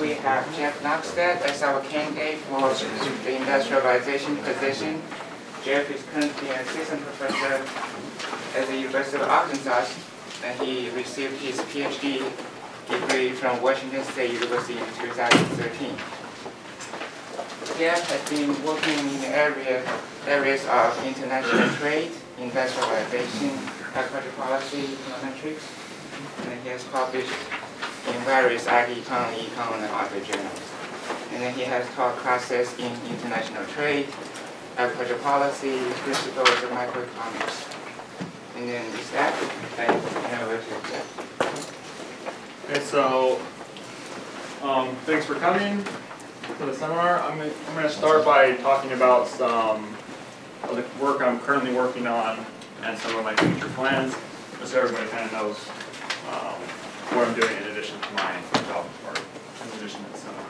We have Jeff Luckstead as our candidate for the industrialization position. Jeff is currently an assistant professor at the University of Arkansas, and he received his PhD degree from Washington State University in 2013. Jeff has been working in the area, areas of international trade, industrialization, agriculture policy, econometrics, and he has published in various IT econ, econ, and other journals. And then he has taught classes in international trade, agriculture policy, principles of microeconomics. And then with that, I hand over to Jeff. Okay, so um, thanks for coming to the seminar. I'm, I'm going to start by talking about some of the work I'm currently working on and some of my future plans, just so everybody kind of knows um, what I'm doing in addition to my job or in addition to the seminar.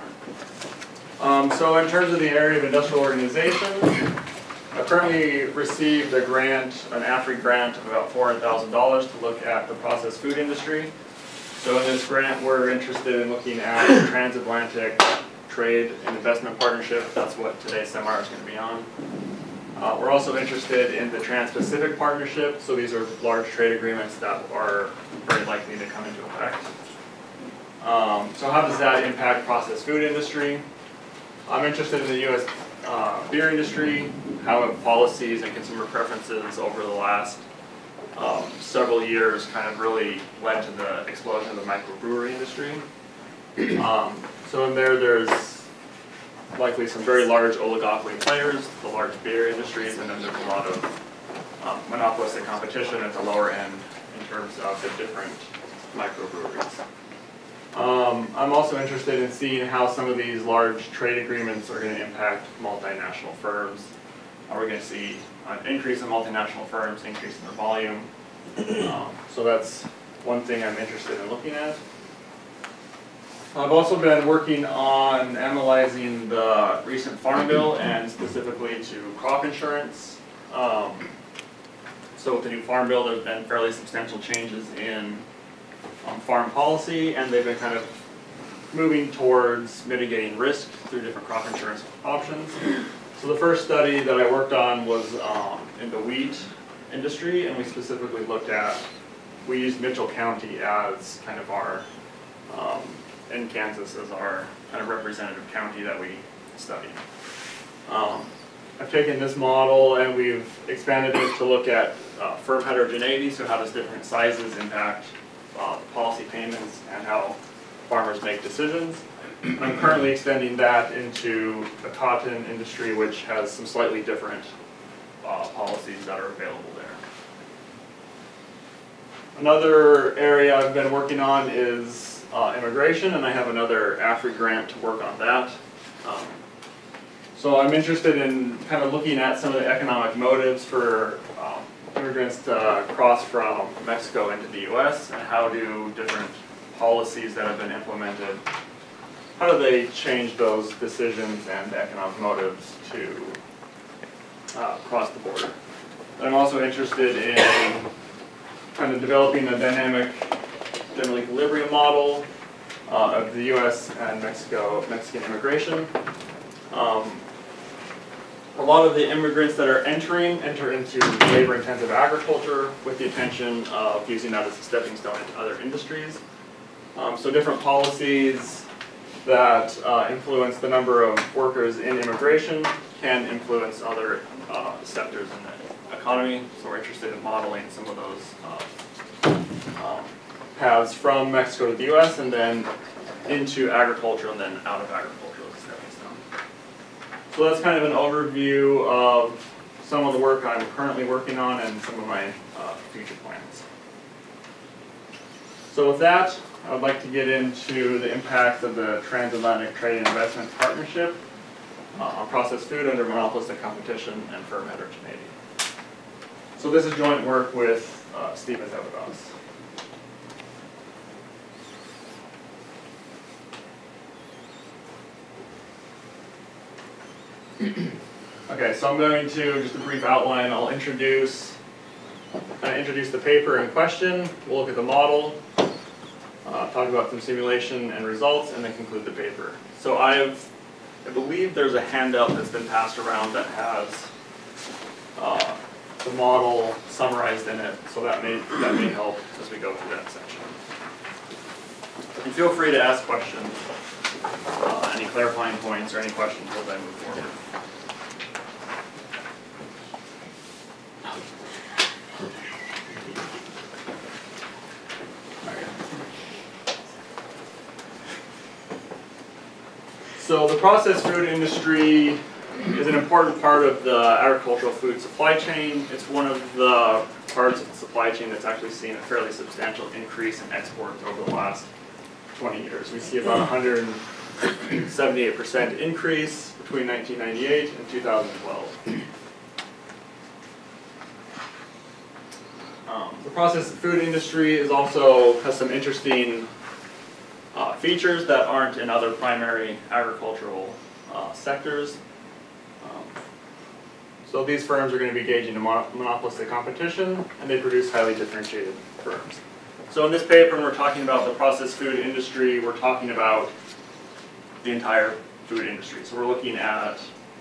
Um, so in terms of the area of industrial organization, I currently received a grant, an AFRI grant of about $400,000 to look at the processed food industry. So in this grant, we're interested in looking at transatlantic trade and investment partnership. That's what today's seminar is going to be on. Uh, we're also interested in the Trans-Pacific Partnership. So these are large trade agreements that are very likely to come into effect. Um, so how does that impact processed food industry? I'm interested in the U.S. Uh, beer industry, how have policies and consumer preferences over the last um, several years kind of really led to the explosion of the microbrewery industry. Um, so in there, there's likely some very large oligopoly players, the large beer industries, and then there's a lot of um, monopolistic competition at the lower end in terms of the different microbreweries. Um, I'm also interested in seeing how some of these large trade agreements are going to impact multinational firms. Are we going to see an increase in multinational firms, increase in their volume? Um, so that's one thing I'm interested in looking at. I've also been working on analyzing the recent farm bill and specifically to crop insurance. Um, so with the new farm bill, there's been fairly substantial changes in um, farm policy, and they've been kind of moving towards mitigating risk through different crop insurance options. So the first study that I worked on was um, in the wheat industry, and we specifically looked at, we used Mitchell County as kind of our, um, in Kansas as our kind of representative county that we study. Um, I've taken this model and we've expanded it to look at uh, firm heterogeneity, so how does different sizes impact uh, policy payments and how farmers make decisions. I'm currently extending that into the cotton industry, which has some slightly different uh, policies that are available there. Another area I've been working on is uh, immigration, and I have another AFRI grant to work on that. Um, so I'm interested in kind of looking at some of the economic motives for um, immigrants to cross from Mexico into the U.S. and how do different policies that have been implemented, how do they change those decisions and economic motives to uh, cross the border? I'm also interested in kind of developing a dynamic general equilibrium model uh, of the U.S. and Mexico Mexican immigration. Um, a lot of the immigrants that are entering enter into labor-intensive agriculture with the intention of using that as a stepping stone into other industries. Um, so different policies that uh, influence the number of workers in immigration can influence other uh, sectors in the economy. So we're interested in modeling some of those uh, um, paths from Mexico to the U.S. and then into agriculture and then out of agriculture. So that's kind of an overview of some of the work I'm currently working on and some of my uh, future plans. So with that, I would like to get into the impacts of the Transatlantic Trade and Investment Partnership uh, on processed food under monopolistic competition and firm heterogeneity. So this is joint work with uh, Stephen Devadoss. Okay, so I'm going to, just a brief outline, I'll introduce, of introduce the paper in question, we'll look at the model, uh, talk about some simulation and results, and then conclude the paper. So I've, I believe there's a handout that's been passed around that has uh, the model summarized in it, so that may, that may help as we go through that section. And feel free to ask questions, uh, any clarifying points or any questions as I move forward. So the processed food industry is an important part of the agricultural food supply chain. It's one of the parts of the supply chain that's actually seen a fairly substantial increase in exports over the last 20 years. We see about 178% increase between 1998 and 2012. Um, the processed food industry is also has some interesting uh, features that aren't in other primary agricultural uh, sectors. Um, so these firms are going to be engaging in mon- monopolistic competition, and they produce highly differentiated firms. So in this paper, when we're talking about the processed food industry, we're talking about the entire food industry. So we're looking at,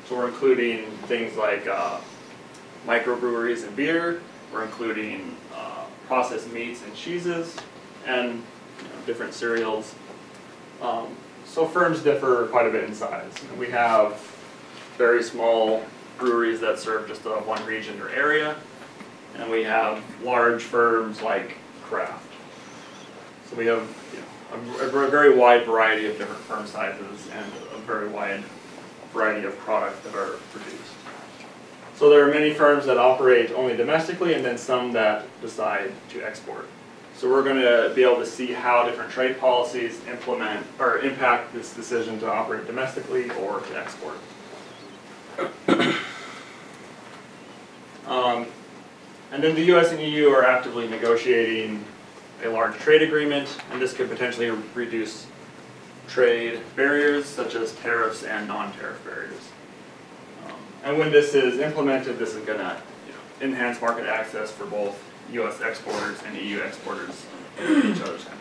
so we're including things like uh, microbreweries and beer. We're including uh, processed meats and cheeses, and you know, different cereals. Um, so firms differ quite a bit in size. We have very small breweries that serve just a one region or area, and we have large firms like Kraft. So we have a, a very wide variety of different firm sizes and a very wide variety of products that are produced. So there are many firms that operate only domestically and then some that decide to export. So we're going to be able to see how different trade policies implement or impact this decision to operate domestically or to export. Um, and then the US and EU are actively negotiating a large trade agreement, and this could potentially reduce trade barriers such as tariffs and non-tariff barriers. Um, and when this is implemented, this is going to you know, enhance market access for both US exporters and EU exporters in each other's countries.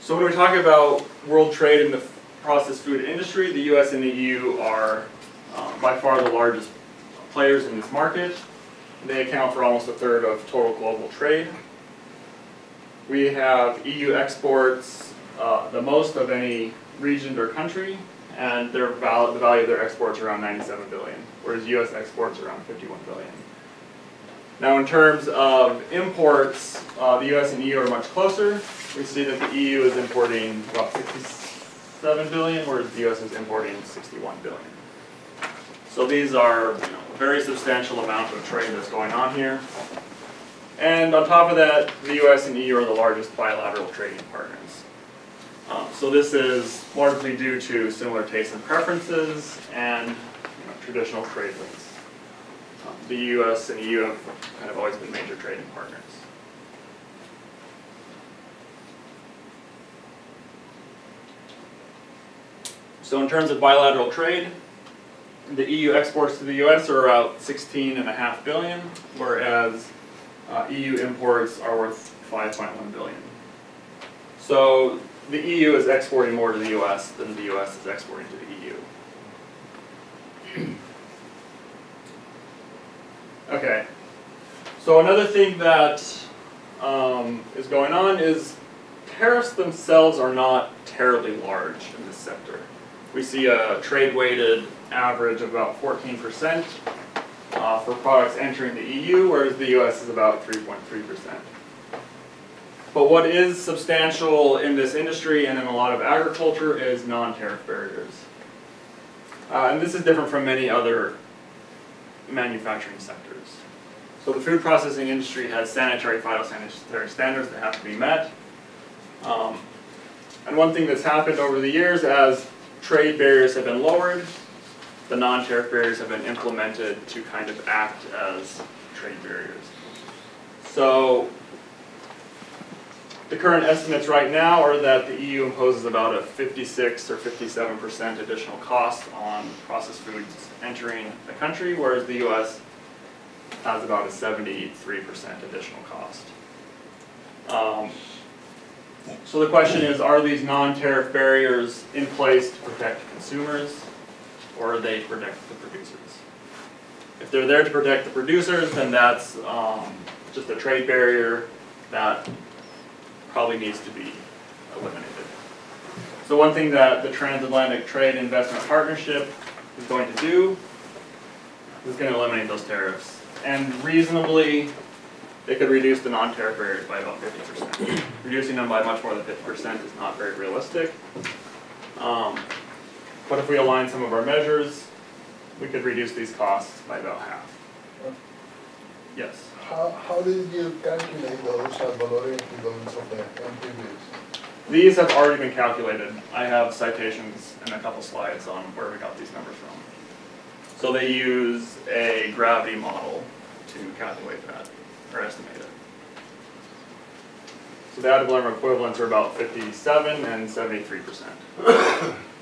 So when we talk about world trade in the processed food industry, the US and the EU are um, by far the largest players in this market. They account for almost a third of total global trade. We have EU exports, uh, the most of any region or country, and their val the value of their exports around 97 billion, whereas U.S. exports are around 51 billion. Now, in terms of imports, uh, the U.S. and EU are much closer. We see that the EU is importing about 67 billion, whereas the U.S. is importing 61 billion. So these are you know, very substantial amount of trade that's going on here. And on top of that, the U.S. and EU are the largest bilateral trading partners. Um, so this is largely due to similar tastes and preferences and you know, traditional trade links. Um, the U.S. and EU have kind of always been major trading partners. So in terms of bilateral trade, the EU exports to the US are about 16 and a half billion, whereas uh, EU imports are worth 5.1 billion. So the EU is exporting more to the US than the US is exporting to the EU. okay, so another thing that um, is going on is tariffs themselves are not terribly large in this sector. We see a trade-weighted average of about 14% uh, for products entering the EU, whereas the US is about 3.3%. But what is substantial in this industry and in a lot of agriculture is non-tariff barriers. Uh, and this is different from many other manufacturing sectors. So the food processing industry has sanitary phytosanitary standards that have to be met. Um, and one thing that's happened over the years as trade barriers have been lowered, the non-tariff barriers have been implemented to kind of act as trade barriers. So the current estimates right now are that the EU imposes about a 56 or 57% additional cost on processed foods entering the country, whereas the US has about a 73% additional cost. Um, so the question is, are these non-tariff barriers in place to protect consumers, or they to protect the producers? If they're there to protect the producers, then that's, um, just a trade barrier that probably needs to be eliminated. So one thing that the Transatlantic Trade Investment Partnership is going to do is gonna eliminate those tariffs. And reasonably, they could reduce the non-tariff barriers by about fifty percent. Reducing them by much more than fifty percent is not very realistic. Um, but if we align some of our measures, we could reduce these costs by about half. Yes? How, how did you calculate those value equivalents of the NTBs? These have already been calculated. I have citations and a couple slides on where we got these numbers from. So they use a gravity model to calculate that, or estimate it. So the ad valorem equivalents are about 57 and 73%.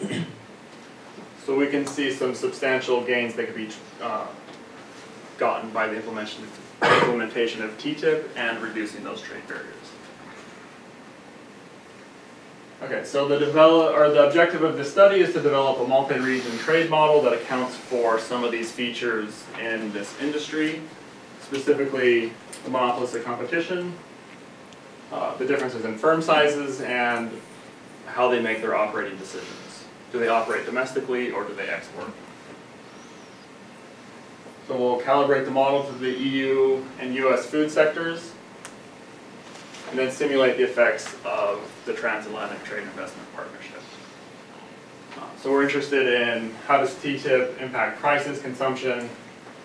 So we can see some substantial gains that could be, uh, gotten by the implementation, implementation of TTIP and reducing those trade barriers. Okay, so the develop, or the objective of this study is to develop a multi-region trade model that accounts for some of these features in this industry, specifically the monopolistic competition, uh, the differences in firm sizes, and how they make their operating decisions. Do they operate domestically or do they export? So we'll calibrate the model to the EU and US food sectors, and then simulate the effects of the transatlantic trade investment partnership. Uh, So we're interested in how does TTIP impact prices, consumption,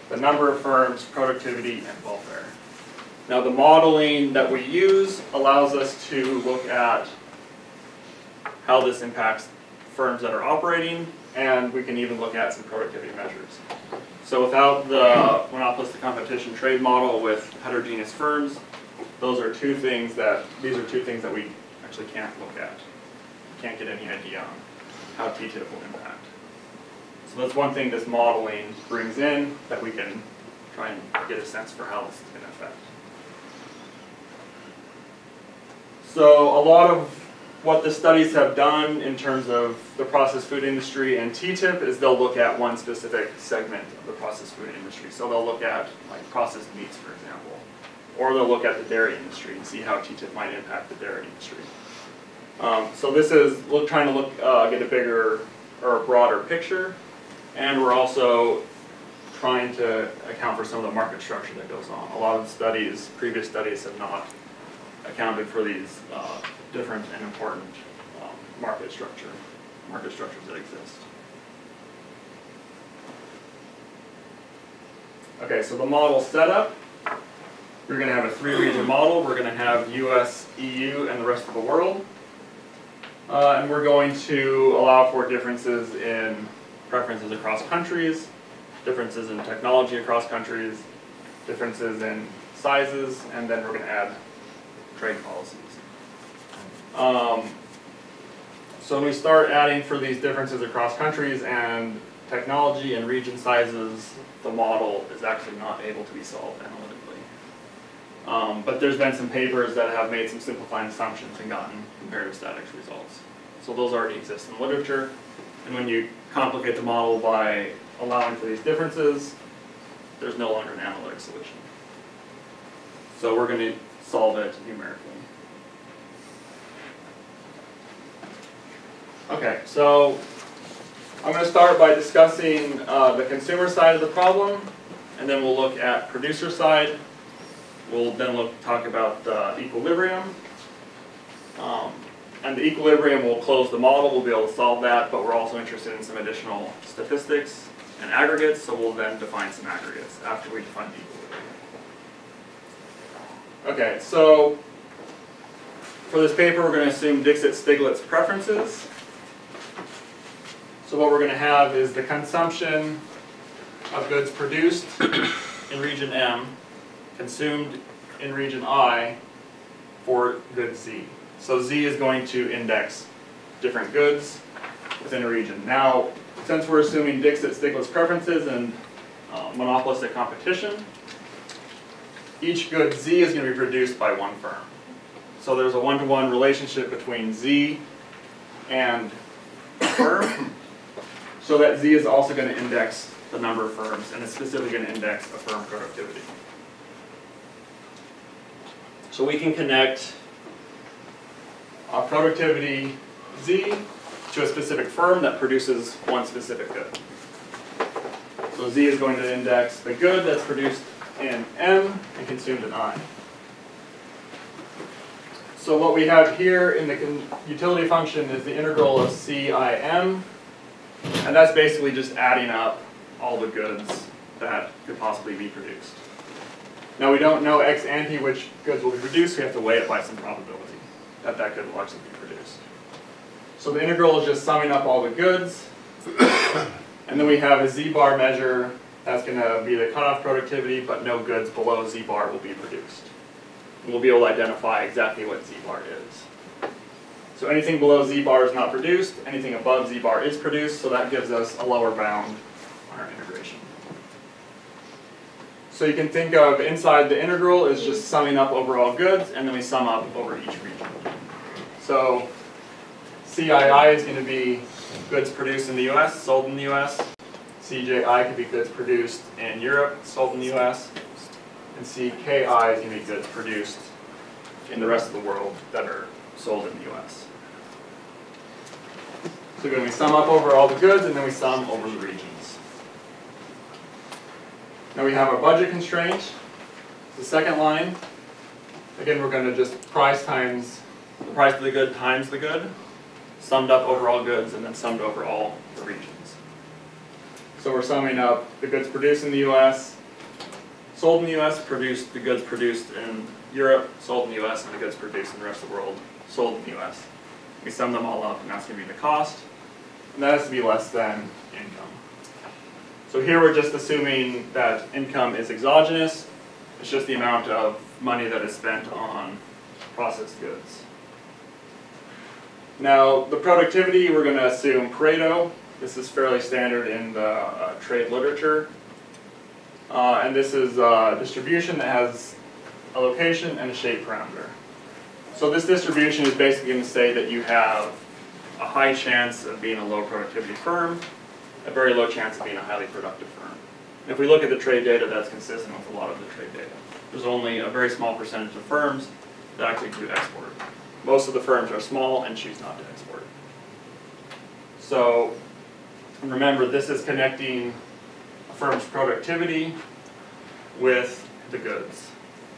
the number of firms, productivity, and welfare. Now, the modeling that we use allows us to look at how this impacts firms that are operating, and we can even look at some productivity measures. So without the monopolistic competition trade model with heterogeneous firms, those are two things that, these are two things that we actually can't look at. Can't get any idea on how TTIP will impact. So that's one thing this modeling brings in that we can try and get a sense for how this is gonna affect. So a lot of what the studies have done in terms of the processed food industry and TTIP is they'll look at one specific segment of the processed food industry. So they'll look at like processed meats, for example. Or they'll look at the dairy industry and see how TTIP might impact the dairy industry. Um, so this is, we're trying to look, uh, get a bigger or a broader picture. And we're also trying to account for some of the market structure that goes on. A lot of studies, previous studies have not accounted for these uh, different and important um, market structure, market structures that exist. Okay, so the model setup, we're gonna have a three-region model. We're gonna have US, EU, and the rest of the world. Uh, and we're going to allow for differences in preferences across countries, differences in technology across countries, differences in sizes, and then we're gonna add trade policies. Um, so when we start adding for these differences across countries and technology and region sizes, the model is actually not able to be solved analytically. Um, but there's been some papers that have made some simplifying assumptions and gotten comparative statics results. So those already exist in the literature. And when you complicate the model by allowing for these differences, there's no longer an analytic solution. So we're gonna solve it numerically. Okay, so I'm gonna start by discussing uh, the consumer side of the problem, and then we'll look at producer side. We'll then look, talk about uh, equilibrium. Um, and the equilibrium will close the model, we'll be able to solve that, but we're also interested in some additional statistics and aggregates, so we'll then define some aggregates after we define the. Okay, so for this paper, we're gonna assume Dixit-Stiglitz preferences. So what we're gonna have is the consumption of goods produced in region M, consumed in region I for good Z. So Z is going to index different goods within a region. Now, since we're assuming Dixit-Stiglitz preferences and uh, monopolistic competition, each good Z is going to be produced by one firm. So there's a one-to-one relationship between Z and firm. So that Z is also going to index the number of firms, and it's specifically going to index a firm productivity. So we can connect a productivity Z to a specific firm that produces one specific good. So Z is going to index the good that's produced in M and consumed in I. So what we have here in the utility function is the integral of CIM, and that's basically just adding up all the goods that could possibly be produced. Now we don't know ex ante which goods will be produced, we have to weigh it by some probability that that good will actually be produced. So the integral is just summing up all the goods, and then we have a z-bar measure that's gonna be the cutoff productivity, but no goods below z-bar will be produced. We'll be able to identify exactly what z-bar is. So anything below z-bar is not produced, anything above z-bar is produced, so that gives us a lower bound on our integration. So you can think of inside the integral is just summing up overall goods, and then we sum up over each region. So CII is gonna be goods produced in the US, sold in the US. CJI could be goods produced in Europe, sold in the US. And CKI is gonna be goods produced in the rest of the world that are sold in the US. So again, we sum up over all the goods and then we sum over the regions. Now we have our budget constraint, the second line. Again, we're gonna just price times, the price of the good times the good, summed up over all goods and then summed over all the regions. So we're summing up the goods produced in the US, sold in the US, produced, the goods produced in Europe, sold in the US, and the goods produced in the rest of the world, sold in the US. We sum them all up and that's gonna be the cost, and that has to be less than income. So here we're just assuming that income is exogenous, it's just the amount of money that is spent on processed goods. Now, the productivity, we're gonna assume Pareto, this is fairly standard in the uh, trade literature. Uh, and this is a distribution that has a location and a shape parameter. So this distribution is basically going to say that you have a high chance of being a low productivity firm, a very low chance of being a highly productive firm. And if we look at the trade data, that's consistent with a lot of the trade data. There's only a very small percentage of firms that actually do export. Most of the firms are small and choose not to export. So remember, this is connecting a firm's productivity with the goods.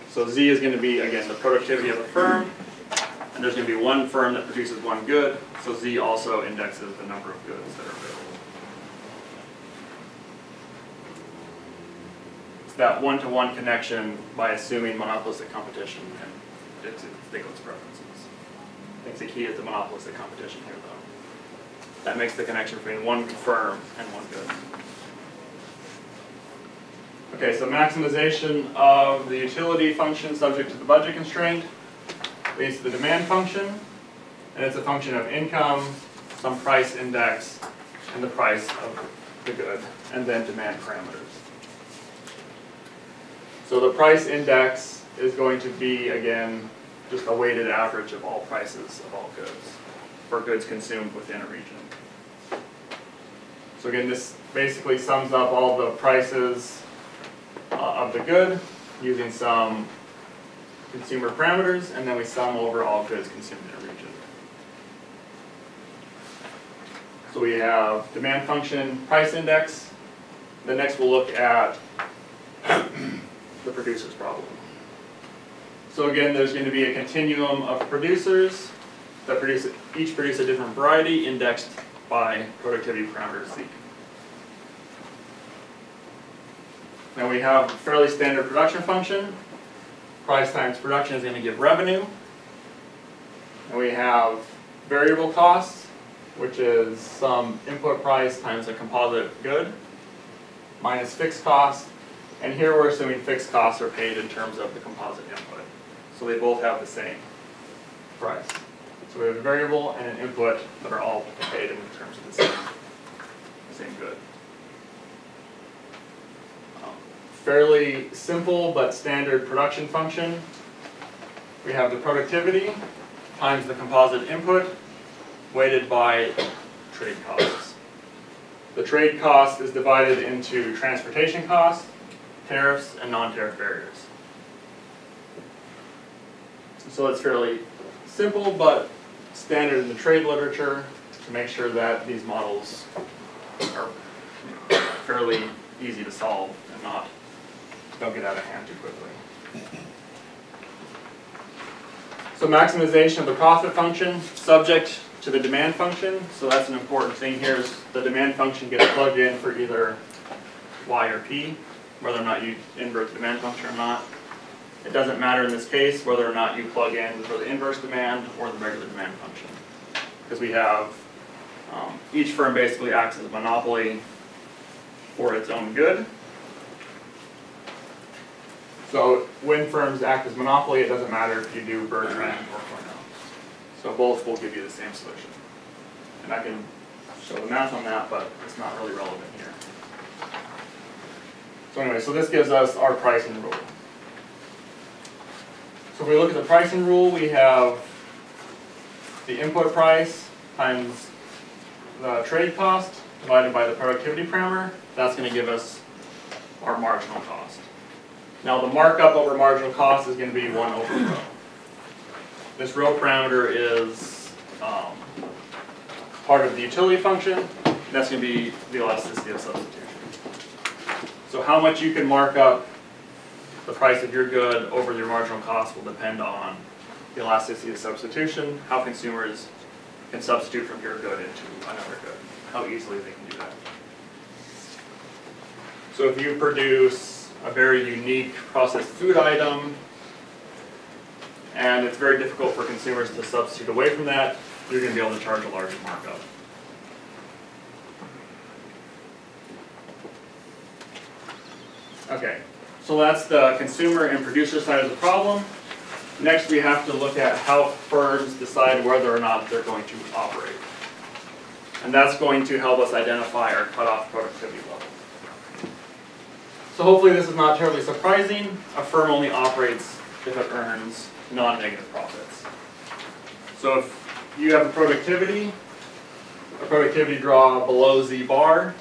So Z is going to be, again, the productivity of a firm, and there's going to be one firm that produces one good, so Z also indexes the number of goods that are available. It's that one-to-one connection by assuming monopolistic competition and Stiglitz preferences. I think the key is the monopolistic competition here, though. That makes the connection between one firm and one good. Okay, so maximization of the utility function subject to the budget constraint leads to the demand function, and it's a function of income, some price index, and the price of the good, and then demand parameters. So the price index is going to be, again, just a weighted average of all prices of all goods for goods consumed within a region. So again, this basically sums up all the prices uh, of the good using some consumer parameters, and then we sum over all goods consumed in a region. So we have demand function, price index. Then next we'll look at the producer's problem. So again, there's going to be a continuum of producers that produce, each produce a different variety indexed by productivity parameter Z. Now we have a fairly standard production function. Price times production is going to give revenue. And we have variable costs, which is some input price times a composite good, minus fixed cost. And here we're assuming fixed costs are paid in terms of the composite input. So they both have the same price. So we have a variable and an input that are all paid in terms of the same, same good. Um, fairly simple but standard production function. We have the productivity times the composite input weighted by trade costs. The trade cost is divided into transportation costs, tariffs, and non-tariff barriers. So it's fairly simple but standard in the trade literature to make sure that these models are fairly easy to solve and not, don't get out of hand too quickly. So maximization of the profit function, subject to the demand function, so that's an important thing here is the demand function gets plugged in for either y or p, whether or not you invert the demand function or not. It doesn't matter in this case whether or not you plug in for the inverse demand or the regular demand function. Because we have, um, each firm basically acts as a monopoly for its own good. So when firms act as monopoly, it doesn't matter if you do Bertrand or Cournot. So both will give you the same solution. And I can show the math on that, but it's not really relevant here. So anyway, so this gives us our pricing rule. So if we look at the pricing rule, we have the input price times the trade cost divided by the productivity parameter. That's gonna give us our marginal cost. Now the markup over marginal cost is gonna be one over rho. This rho parameter is, um, part of the utility function, that's gonna be the elasticity of substitution. So how much you can mark up the price of your good over your marginal cost will depend on the elasticity of substitution, how consumers can substitute from your good into another good, how easily they can do that. So if you produce a very unique processed food item, and it's very difficult for consumers to substitute away from that, you're gonna be able to charge a larger markup. Okay, so that's the consumer and producer side of the problem. Next, we have to look at how firms decide whether or not they're going to operate. And that's going to help us identify our cutoff productivity level. So hopefully this is not terribly surprising. A firm only operates if it earns non-negative profits. So if you have a productivity, a productivity draw below Z bar,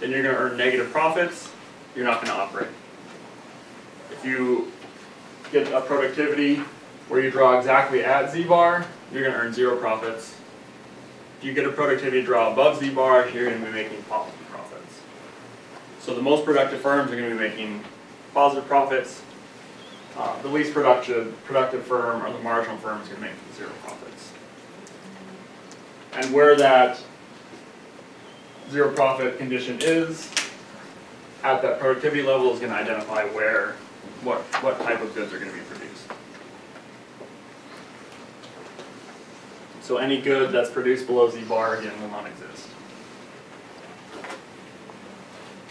then you're gonna earn negative profits, you're not gonna operate. You get a productivity where you draw exactly at Z bar, you're gonna earn zero profits. If you get a productivity draw above Z bar, you're gonna be making positive profits. So the most productive firms are gonna be making positive profits. Uh, the least productive, productive firm or the marginal firm is gonna make zero profits. And where that zero profit condition is, at that productivity level is gonna identify where, what, what type of goods are gonna be produced. So any good that's produced below Z bar again will not exist.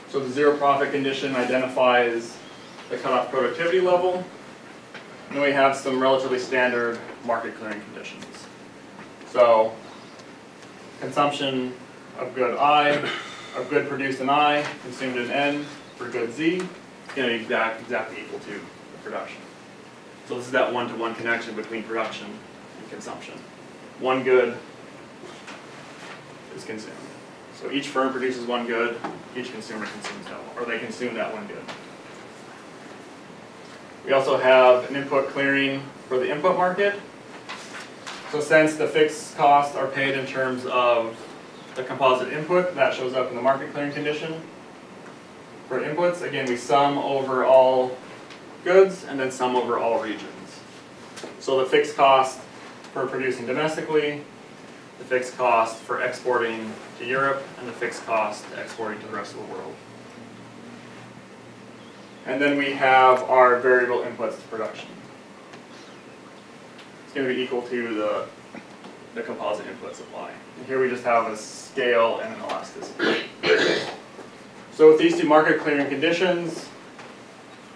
So the zero profit condition identifies the cutoff productivity level. And we have some relatively standard market clearing conditions. So consumption of good I, of good produced in I, consumed in N for good Z, is gonna be exact, exactly equal to production. So this is that one-to-one connection between production and consumption. One good is consumed. So each firm produces one good, each consumer consumes that one, or they consume that one good. We also have an input clearing for the input market. So since the fixed costs are paid in terms of the composite input, that shows up in the market clearing condition. For inputs, again, we sum over all goods and then sum over all regions. So the fixed cost for producing domestically, the fixed cost for exporting to Europe, and the fixed cost exporting to the rest of the world. And then we have our variable inputs to production. It's going to be equal to the, the composite input supply. And here we just have a scale and an elasticity. So with these two market clearing conditions,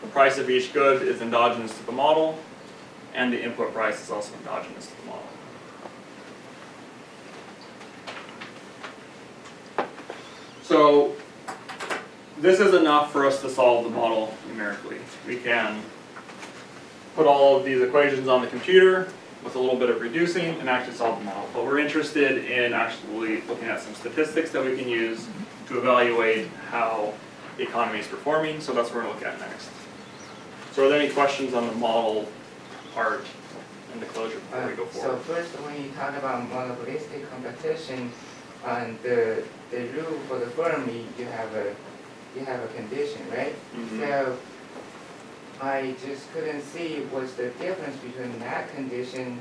the price of each good is endogenous to the model, and the input price is also endogenous to the model. So this is enough for us to solve the model numerically. We can put all of these equations on the computer with a little bit of reducing and actually solve the model. But we're interested in actually looking at some statistics that we can use to evaluate how the economy is performing, so that's what we're gonna look at next. So are there any questions on the model part and the closure before we go Uh, So first, when you talk about monopolistic competition, on the, the rule for the firm, you have a, you have a condition, right? Mhm. So I just couldn't see what's the difference between that condition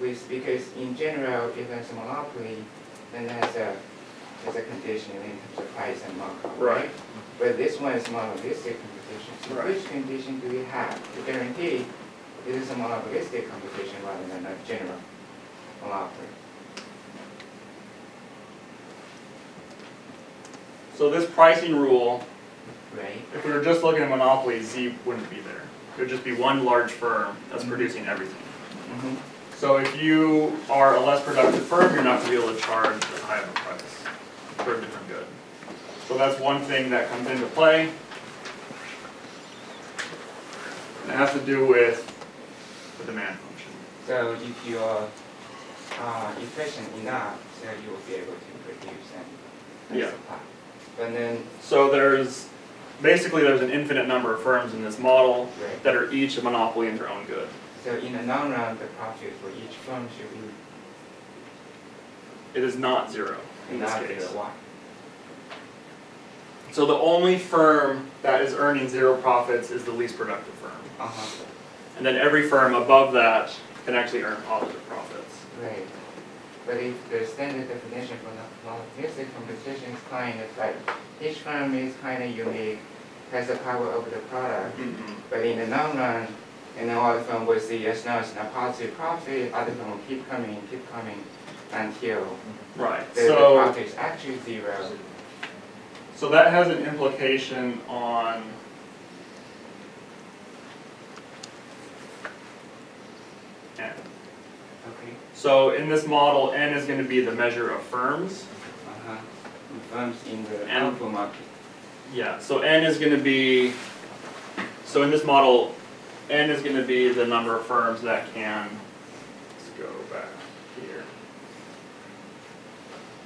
with, because in general, if it's a monopoly, then there's a, there's a condition in terms of price and markup, Right. But this one is monopolistic competition, so Right. which condition do we have to guarantee it is a monopolistic competition rather than a general monopoly? So this pricing rule, Right? if we were just looking at monopoly, Z wouldn't be there. It would just be one large firm that's Mhm. producing everything. Mm-hmm. So if you are a less productive firm, you're not gonna be able to charge as high of a price for a different good. So that's one thing that comes into play. It has to do with the demand function. So if you're uh, efficient enough, so you will be able to produce and- and Yeah. supply. But then, So there's, basically there's an infinite number of firms in this model right, that are each a monopoly in their own good. so in the long run, the profit for each firm should be It is not zero in this case. Why? So the only firm that is earning zero profits is the least productive firm. Uh-huh, And then every firm above that can actually earn positive profits. right. But if the standard definition for the monopolistic competition is kind of like, each firm is kind of unique, has the power over the product, But in the long run, and then all the firm will see, yes, no, it's not positive profit, other firm will keep coming, keep coming until Right, the, the so, is actually zero. so that has an implication on N. Okay. So in this model, N is gonna be the measure of firms. Uh-huh. Firms in the And- alpha market. Yeah, so N is gonna be, so in this model, N is gonna be the number of firms that can, let's go back here.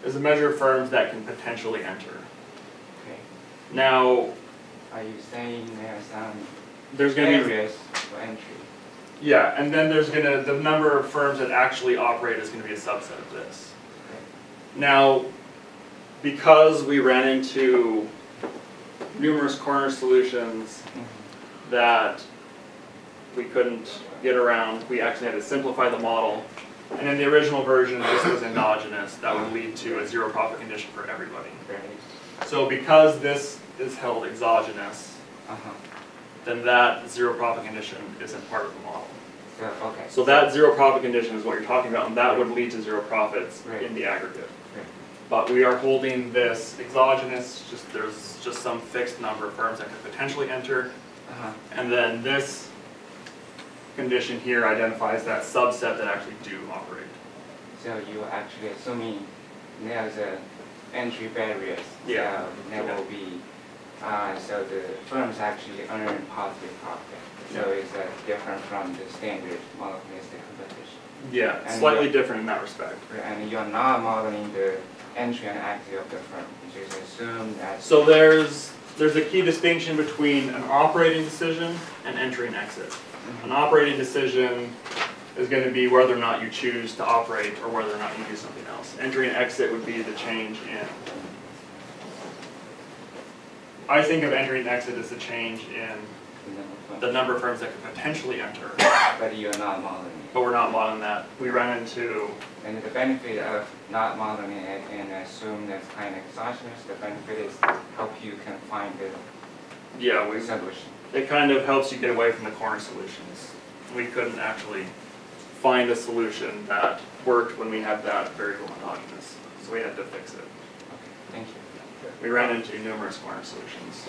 Is a measure of firms that can potentially enter. Okay. Now, Are you saying there are some there's gonna be, areas for entry? yeah, and then there's gonna, the number of firms that actually operate is gonna be a subset of this. Okay. Now, because we ran into numerous corner solutions Mhm. that we couldn't get around, we actually had to simplify the model. And in the original version, this was endogenous, that would lead to a zero profit condition for everybody. So because this is held exogenous, Uh-huh. then that zero profit condition isn't part of the model. So, okay. So that zero profit condition is what you're talking about, and that would lead to zero profits Right. in the aggregate. Right. But we are holding this exogenous, just, there's just some fixed number of firms that could potentially enter, Uh-huh. And then this condition here identifies that subset that actually do operate. So you're actually assuming there's a entry barriers. Yeah. So there will be, uh, so the firms actually earn positive profit. So it's uh, different from the standard monopolistic competition. Yeah, And slightly different in that respect. And you're not modeling the entry and exit of the firm, you just assume that. So there's, there's a key distinction between an operating decision and entry and exit. An operating decision is gonna be whether or not you choose to operate or whether or not you do something else. Entry and exit would be the change in. I think of entry and exit as the change in the number of firms that could potentially enter, But you're not modeling it. but we're not modeling that. We run into, And the benefit of not modeling it and assume that's kind of exogenous, the benefit is help you can find the yeah, we, solution. It kind of helps you get away from the corner solutions. We couldn't actually find a solution that worked when we had that variable endogenous, so we had to fix it. Okay, thank you. We ran into numerous corner solutions.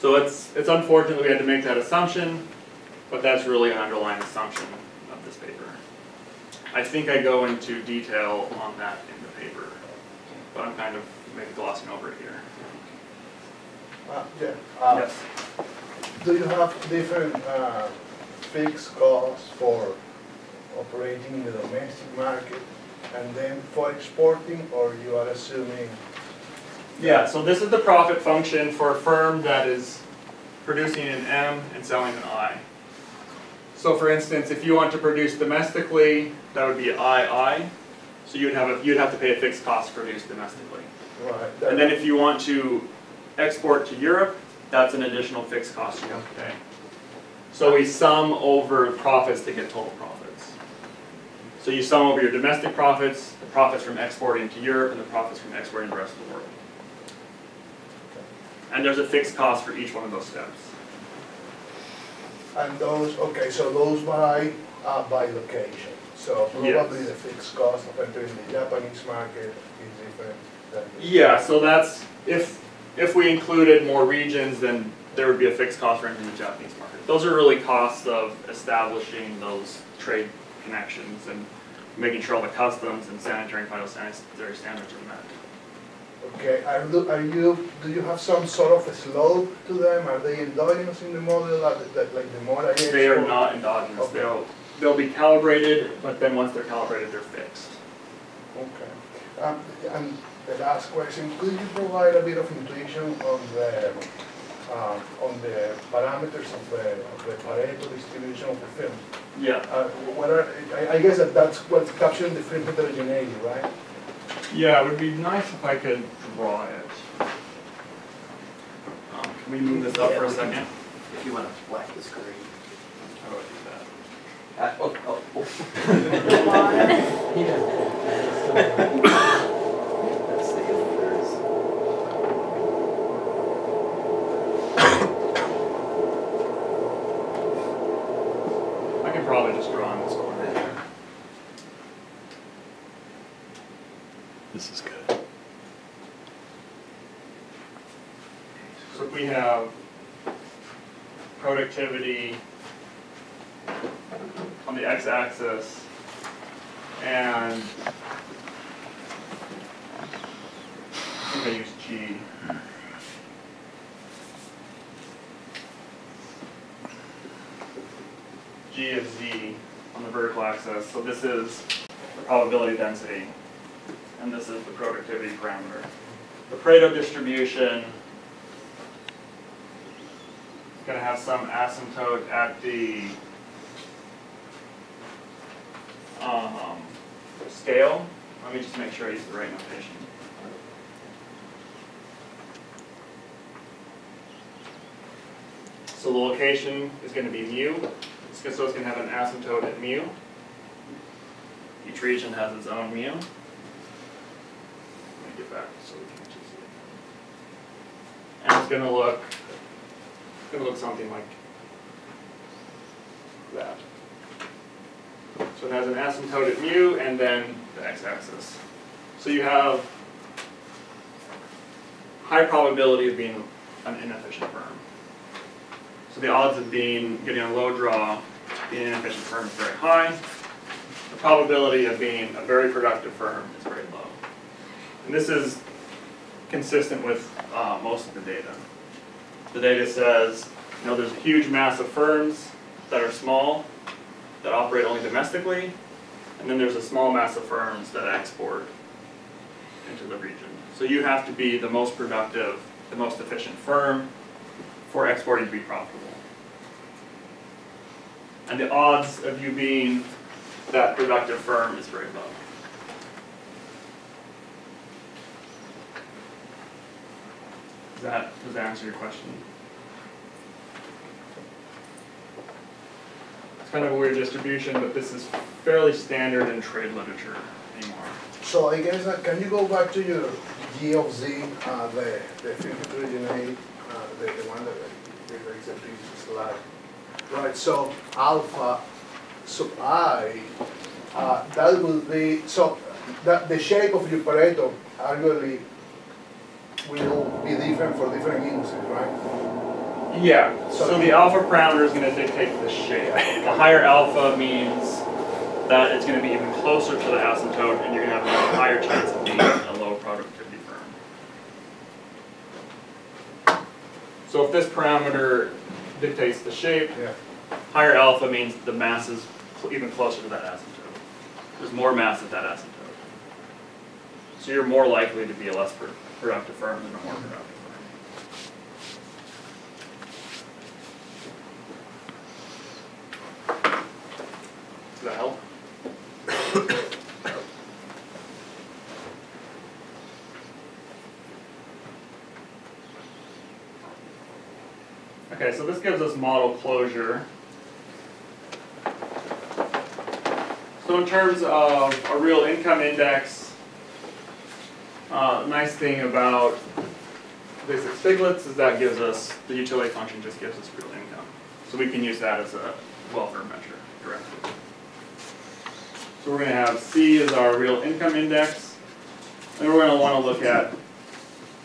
So it's, it's unfortunate we had to make that assumption, but that's really an underlying assumption of this paper. I think I go into detail on that in the paper, but I'm kind of maybe glossing over it here. Uh, yeah, uh, Yes. do you have different, uh, fixed costs for operating in the domestic market and then for exporting, or you are assuming? Yeah, so this is the profit function for a firm that is producing an M and selling an I. So for instance, if you want to produce domestically, that would be II. So you'd have a, you'd have to pay a fixed cost to produce domestically. Right. And then if you want to export to Europe, that's an additional fixed cost you have to pay. So we sum over profits to get total profits. So you sum over your domestic profits, the profits from exporting to Europe, and the profits from exporting to the rest of the world. And there's a fixed cost for each one of those steps. And those, okay, so those by, uh, by location. So Yes. probably the fixed cost of entering the Japanese market is different than. Yeah, so that's, if, if we included more regions, then there would be a fixed cost for entering the Japanese market. Those are really costs of establishing those trade connections and making sure all the customs and sanitary and phytosanitary standards are met. Okay, are you, are you, do you have some sort of a slope to them? Are they endogenous in the model, like the more I? They are not endogenous, Okay. they'll, they'll be calibrated, but then once they're calibrated, they're fixed. Okay. Um, and the last question, could you provide a bit of intuition on the, um, on the parameters of the, of the Pareto distribution of the firm? Yeah. Uh, what are, I, I guess that that's what's capturing the firm heterogeneity, right? Yeah, it would be nice if I could draw it. Um, Can we move this up for a second? If you want to black the screen. How do I do that? Uh, oh, oh, oh. Let's see if there's. I can probably just draw in this corner. This is good. So we have productivity on the x-axis and I think I use G. G of Z on the vertical axis, so this is the probability density, and this is the productivity parameter. The Pareto distribution is gonna have some asymptote at the um, scale. Let me just make sure I use the right notation. So the location is gonna be mu, so it's gonna have an asymptote at mu. Each region has its own mu. Let me get back so we can actually see it. And it's gonna look, it's gonna look something like that. So it has an asymptote at mu and then the x-axis. So you have high probability of being an inefficient firm. So the odds of being, getting a low draw, being an inefficient firm is very high. The probability of being a very productive firm is very low. And this is consistent with uh, most of the data. The data says, you know, there's a huge mass of firms that are small, that operate only domestically, and then there's a small mass of firms that export into the region. So you have to be the most productive, the most efficient firm for exporting to be profitable. And the odds of you being that productive firm is very low. That, does that answer your question? It's kind of a weird distribution, but this is fairly standard in trade literature anymore. So I guess, uh, can you go back to your G of Z, uh, the, the firm heterogeneity, uh, the, the one that, that is a previous slide? Right, so alpha, so I, uh, that will be, so that, the shape of your Pareto arguably will be different for different uses, right? Yeah, so, so the alpha parameter is going to dictate the shape. the higher alpha means that it's going to be even closer to the asymptote and you're going to have a higher chance of being a low productivity firm. So if this parameter dictates the shape, yeah. higher alpha means the mass is even closer to that asymptote. There's more mass at that asymptote. So you're more likely to be a less productive productive firm than a more productive firm. Does that help? Okay, so this gives us model closure. So in terms of a real income index, uh, nice thing about Dixit-Stiglitz is that gives us, the utility function just gives us real income. So we can use that as a welfare measure directly. So we're gonna have C as our real income index, and we're gonna wanna look at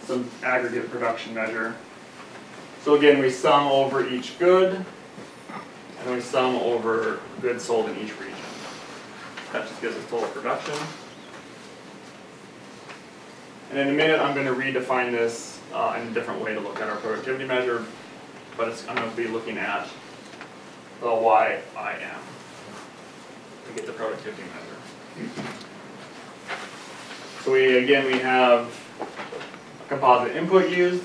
some aggregate production measure. So again, we sum over each good, and we sum over goods sold in each region. That just gives us total production. And in a minute, I'm gonna redefine this uh, in a different way to look at our productivity measure, but it's, I'm gonna be looking at the YIM to get the productivity measure. So we, again, we have a composite input used,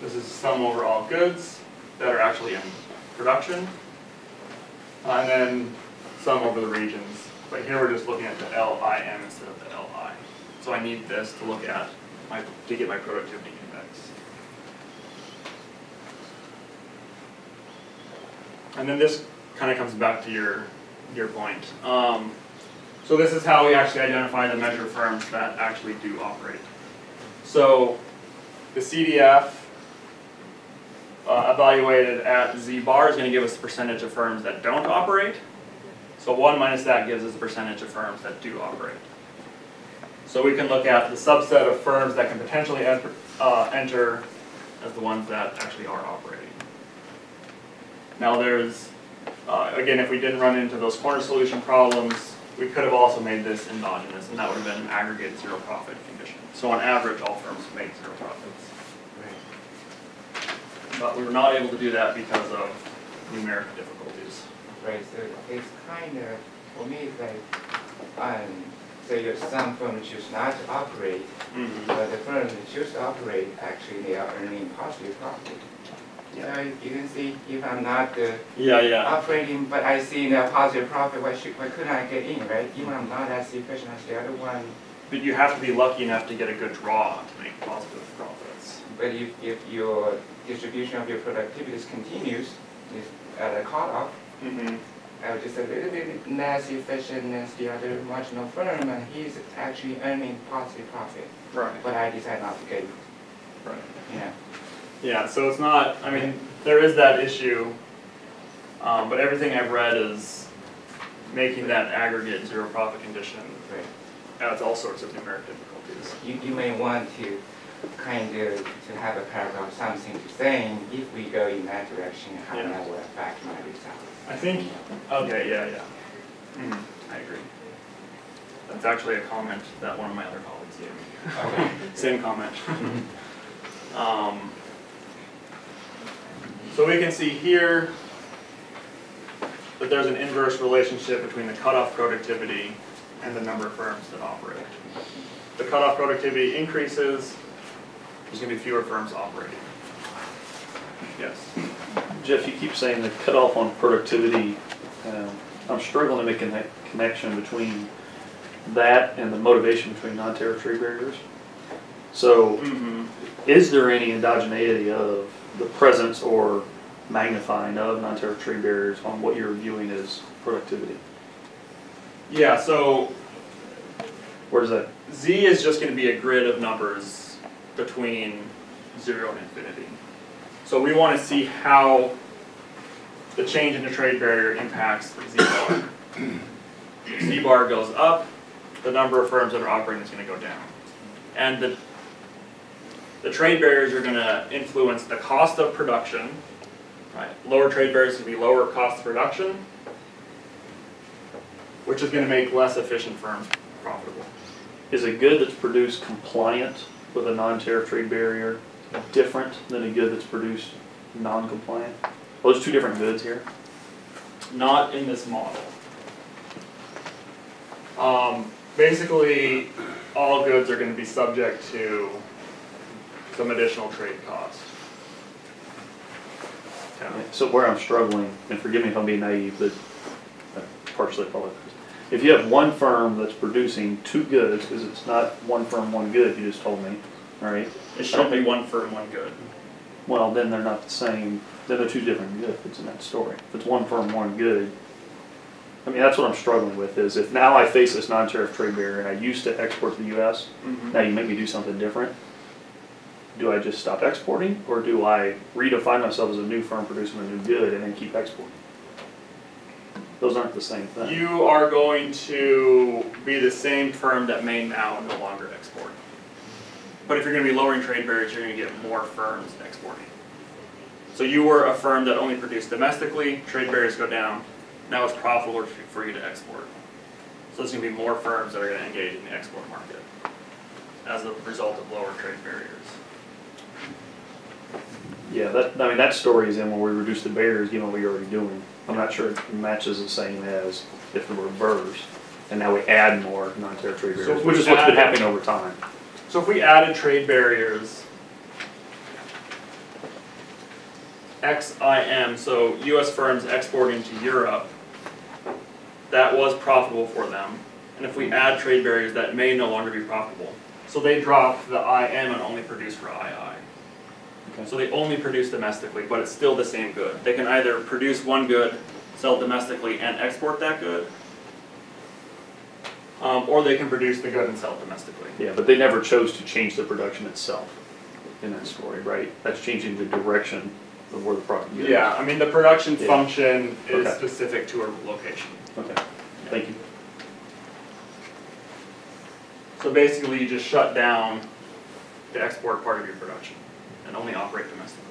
this is sum over all goods that are actually in production. And then sum over the regions, but here we're just looking at the LIM instead of the LI. So I need this to look at my, to get my productivity index. And then this kind of comes back to your, your point. Um, so this is how we actually identify the measure firms that actually do operate. So the CDF uh, evaluated at Z bar is gonna give us the percentage of firms that don't operate. So one minus that gives us the percentage of firms that do operate. So we can look at the subset of firms that can potentially enter, uh, enter as the ones that actually are operating. Now there's, uh, again, if we didn't run into those corner solution problems, we could have also made this endogenous, and that would have been an aggregate zero profit condition. So on average, all firms make zero profits. But we were not able to do that because of numeric difficulties. Right, so it's kind of, for me, it's like, um, say if some firms choose not to operate, but the firms that choose to operate, actually, they are earning positive profit. So you can see, if I'm not uh, Yeah, yeah. operating, but I see the positive profit, why should, why couldn't I get in, right? Even I'm not as efficient as the other one, But you have to be lucky enough to get a good draw to make positive profits. but if, if your distribution of your productivity is at a cutoff, Mm-hmm. I was just a little bit less efficient as the other marginal firm, and he's actually earning positive profit, Right, but I decide not to get, it, right. you know. Yeah, so it's not, I mean, there is that issue, um, but everything I've read is making that aggregate zero profit condition Right. adds all sorts of numeric difficulties. You, you may want to kind of, to have a paragraph, something to saying, if we go in that direction, how Yeah. that will affect my results. I think, okay, yeah, yeah. Mhm, I agree. That's actually a comment that one of my other colleagues gave me. Okay. Same comment. Um, So we can see here that there's an inverse relationship between the cutoff productivity and the number of firms that operate. The cutoff productivity increases, there's gonna be fewer firms operating. Yes. Jeff, you keep saying the cutoff on productivity. Um, I'm struggling to make a connection between that and the motivation between non-territory barriers. So Mm-hmm. is there any endogeneity of the presence or magnifying of non-territory barriers on what you're viewing as productivity? Yeah, so Where does that, Z is just gonna be a grid of numbers between zero and infinity. So we wanna see how the change in the trade barrier impacts Z bar. Z bar goes up, the number of firms that are operating is gonna go down. And the, the trade barriers are gonna influence the cost of production, right? Lower trade barriers can be lower cost of production, which is gonna make less efficient firms profitable. is a good that's produced compliant with a non-tariff trade barrier different than a good that's produced non-compliant? Well, there's two different goods here. Not in this model. Um, basically, all goods are gonna be subject to some additional trade cost. So where I'm struggling, and forgive me if I'm being naive, but I partially apologize. If you have one firm that's producing two goods, because it's not one firm, one good, you just told me, all right? It should be one firm, one good. Well, then they're not the same, then they're two different goods in that story. If it's one firm, one good, I mean, that's what I'm struggling with, is if now I face this non-tariff trade barrier and I used to export to the US, mm-hmm. now you make me do something different, do I just stop exporting, or do I redefine myself as a new firm producing a new good and then keep exporting? Those aren't the same thing. You are going to be the same firm that may now no longer export. But if you're gonna be lowering trade barriers, you're gonna get more firms exporting. So you were a firm that only produced domestically, trade barriers go down, now it's profitable for you to export. So there's gonna be more firms that are gonna engage in the export market as a result of lower trade barriers. Yeah, that, I mean, that story is in when we reduce the barriers, given what you're already doing. I'm not sure it matches the same as if it were reversed, and now we add more non-tariff trade So barriers, which is what's been happening over time. So if we added trade barriers, XIM, so US firms exporting to Europe, that was profitable for them. And if we add trade barriers, that may no longer be profitable. So they drop the IM and only produce for II. Okay. So they only produce domestically, but it's still the same good. They can either produce one good, sell domestically and export that good. Um, or they can produce the good and sell it domestically. Yeah, but they never chose to change the production itself in that story, right? That's changing the direction of where the product goes. Yeah, I mean, the production Yeah. function is Okay. specific to a location. Okay, thank you. So basically, you just shut down the export part of your production and only operate domestically.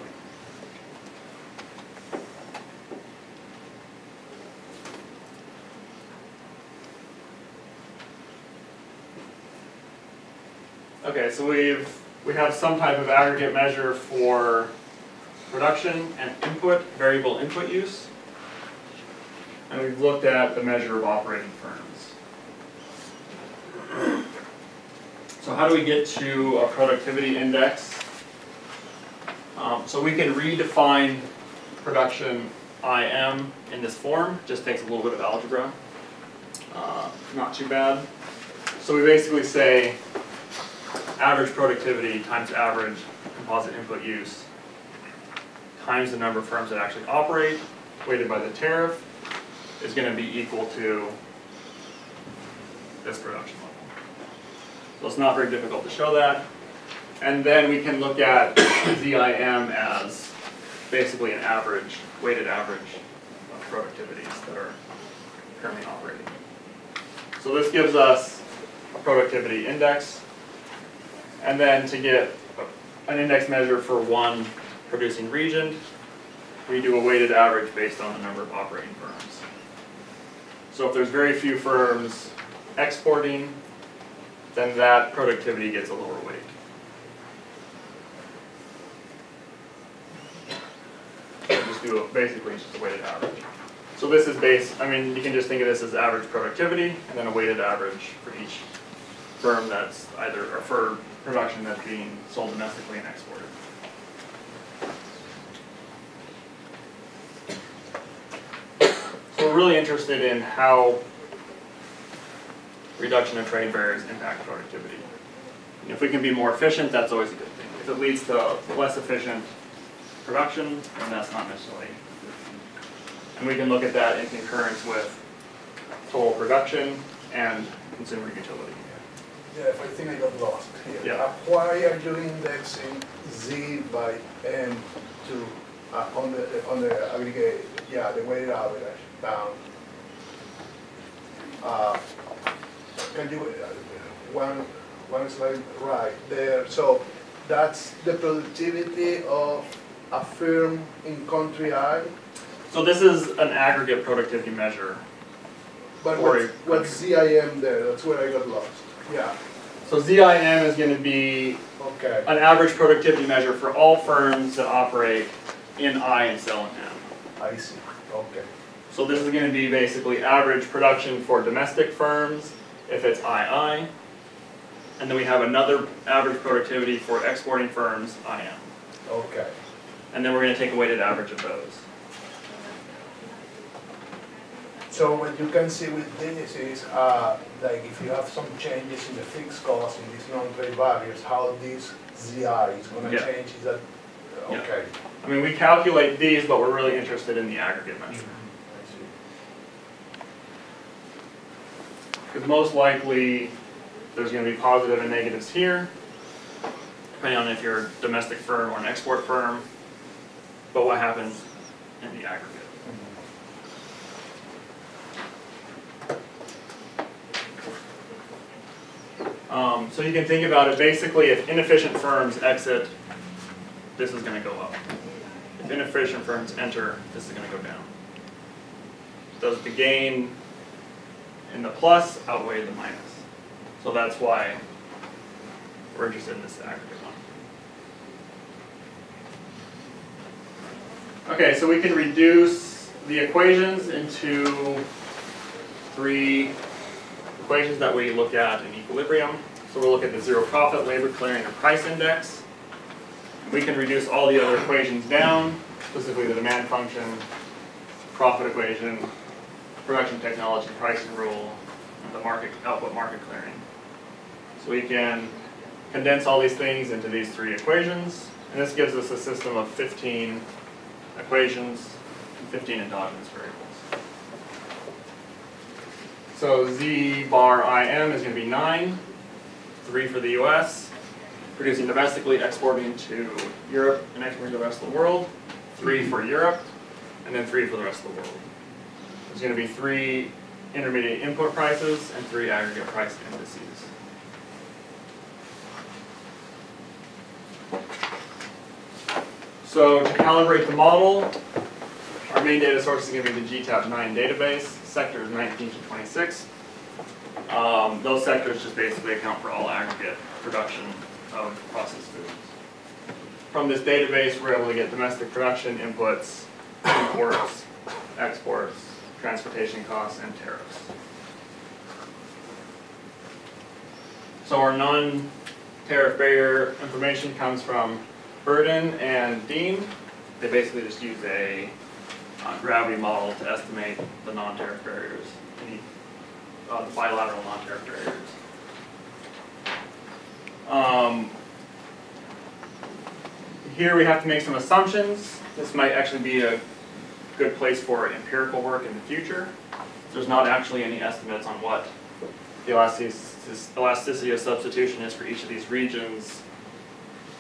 Okay, so we've, we have some type of aggregate measure for production and input, variable input use. And we've looked at the measure of operating firms. So how do we get to a productivity index? Um, so we can redefine production IM in this form, just takes a little bit of algebra. Uh, not too bad. So we basically say average productivity times average composite input use times the number of firms that actually operate, weighted by the tariff, is gonna be equal to this production level. So it's not very difficult to show that. And then we can look at ZIM as basically an average, weighted average of productivities that are currently operating. So this gives us a productivity index. And then to get an index measure for one producing region, we do a weighted average based on the number of operating firms. So if there's very few firms exporting, then that productivity gets a lower weight. Just do a, basically just a weighted average. So this is base, I mean, you can just think of this as average productivity and then a weighted average for each firm that's either, or for production that's being sold domestically and exported. So we're really interested in how reduction of trade barriers impact productivity. And If we can be more efficient, that's always a good thing. If it leads to less efficient production, then that's not necessarily. And we can look at that in concurrence with total production and consumer utility. Yeah, if I think I got lost here. Yeah. Uh, Why are you indexing Z by N to, uh, on the, on the aggregate, yeah, the weighted average down? Uh, Can you, uh, one, one slide right there, so that's the productivity of a firm in country I? So this is an aggregate productivity measure. But what's, what's ZIM there, that's where I got lost, yeah, So ZIM is gonna be okay. an average productivity measure for all firms that operate in I and sell in M. I see, okay. So this is gonna be basically average production for domestic firms, if it's II. And then we have another average productivity for exporting firms, IM. Okay, And then we're gonna take a weighted average of those. so what you can see with this is, uh, like if you have some changes in the fixed cost in these non-trade barriers, how this ZI is gonna Yeah. change, is that, Yeah. okay. I mean, we calculate these, but we're really interested in the aggregate measure. Mm-hmm. See. Because most likely, there's gonna be positive and negatives here, depending on if you're a domestic firm or an export firm. But what happens in the aggregate? Um, so you can think about it, basically, if inefficient firms exit, this is gonna go up. If inefficient firms enter, this is gonna go down. Does the gain in the plus outweigh the minus? So that's why we're interested in this aggregate one. Okay, so we can reduce the equations into three equations that we look at in equilibrium. So we'll look at the zero profit, labor clearing, and price index. We can reduce all the other equations down, specifically the demand function, profit equation, production technology, pricing rule, the market, output market clearing. So we can condense all these things into these three equations, and this gives us a system of fifteen equations, and fifteen endogenous variables. So Z bar IM is gonna be nine, three for the US, producing domestically, exporting to Europe, and exporting to the rest of the world, three for Europe, and then three for the rest of the world. There's gonna be three intermediate input prices and three aggregate price indices. So to calibrate the model, our main data source is gonna be the GTAP nine database, sectors nineteen to twenty-six. Um, those sectors just basically account for all aggregate production of processed foods. From this database, we're able to get domestic production inputs, imports, exports, transportation costs, and tariffs. So our non-tariff barrier information comes from Berden and Dean. They basically just use a uh, gravity model to estimate the non-tariff barriers, any uh, bilateral non-tariff barriers. Um, here we have to make some assumptions. This might actually be a good place for empirical work in the future. There's not actually any estimates on what the elasticity of substitution is for each of these regions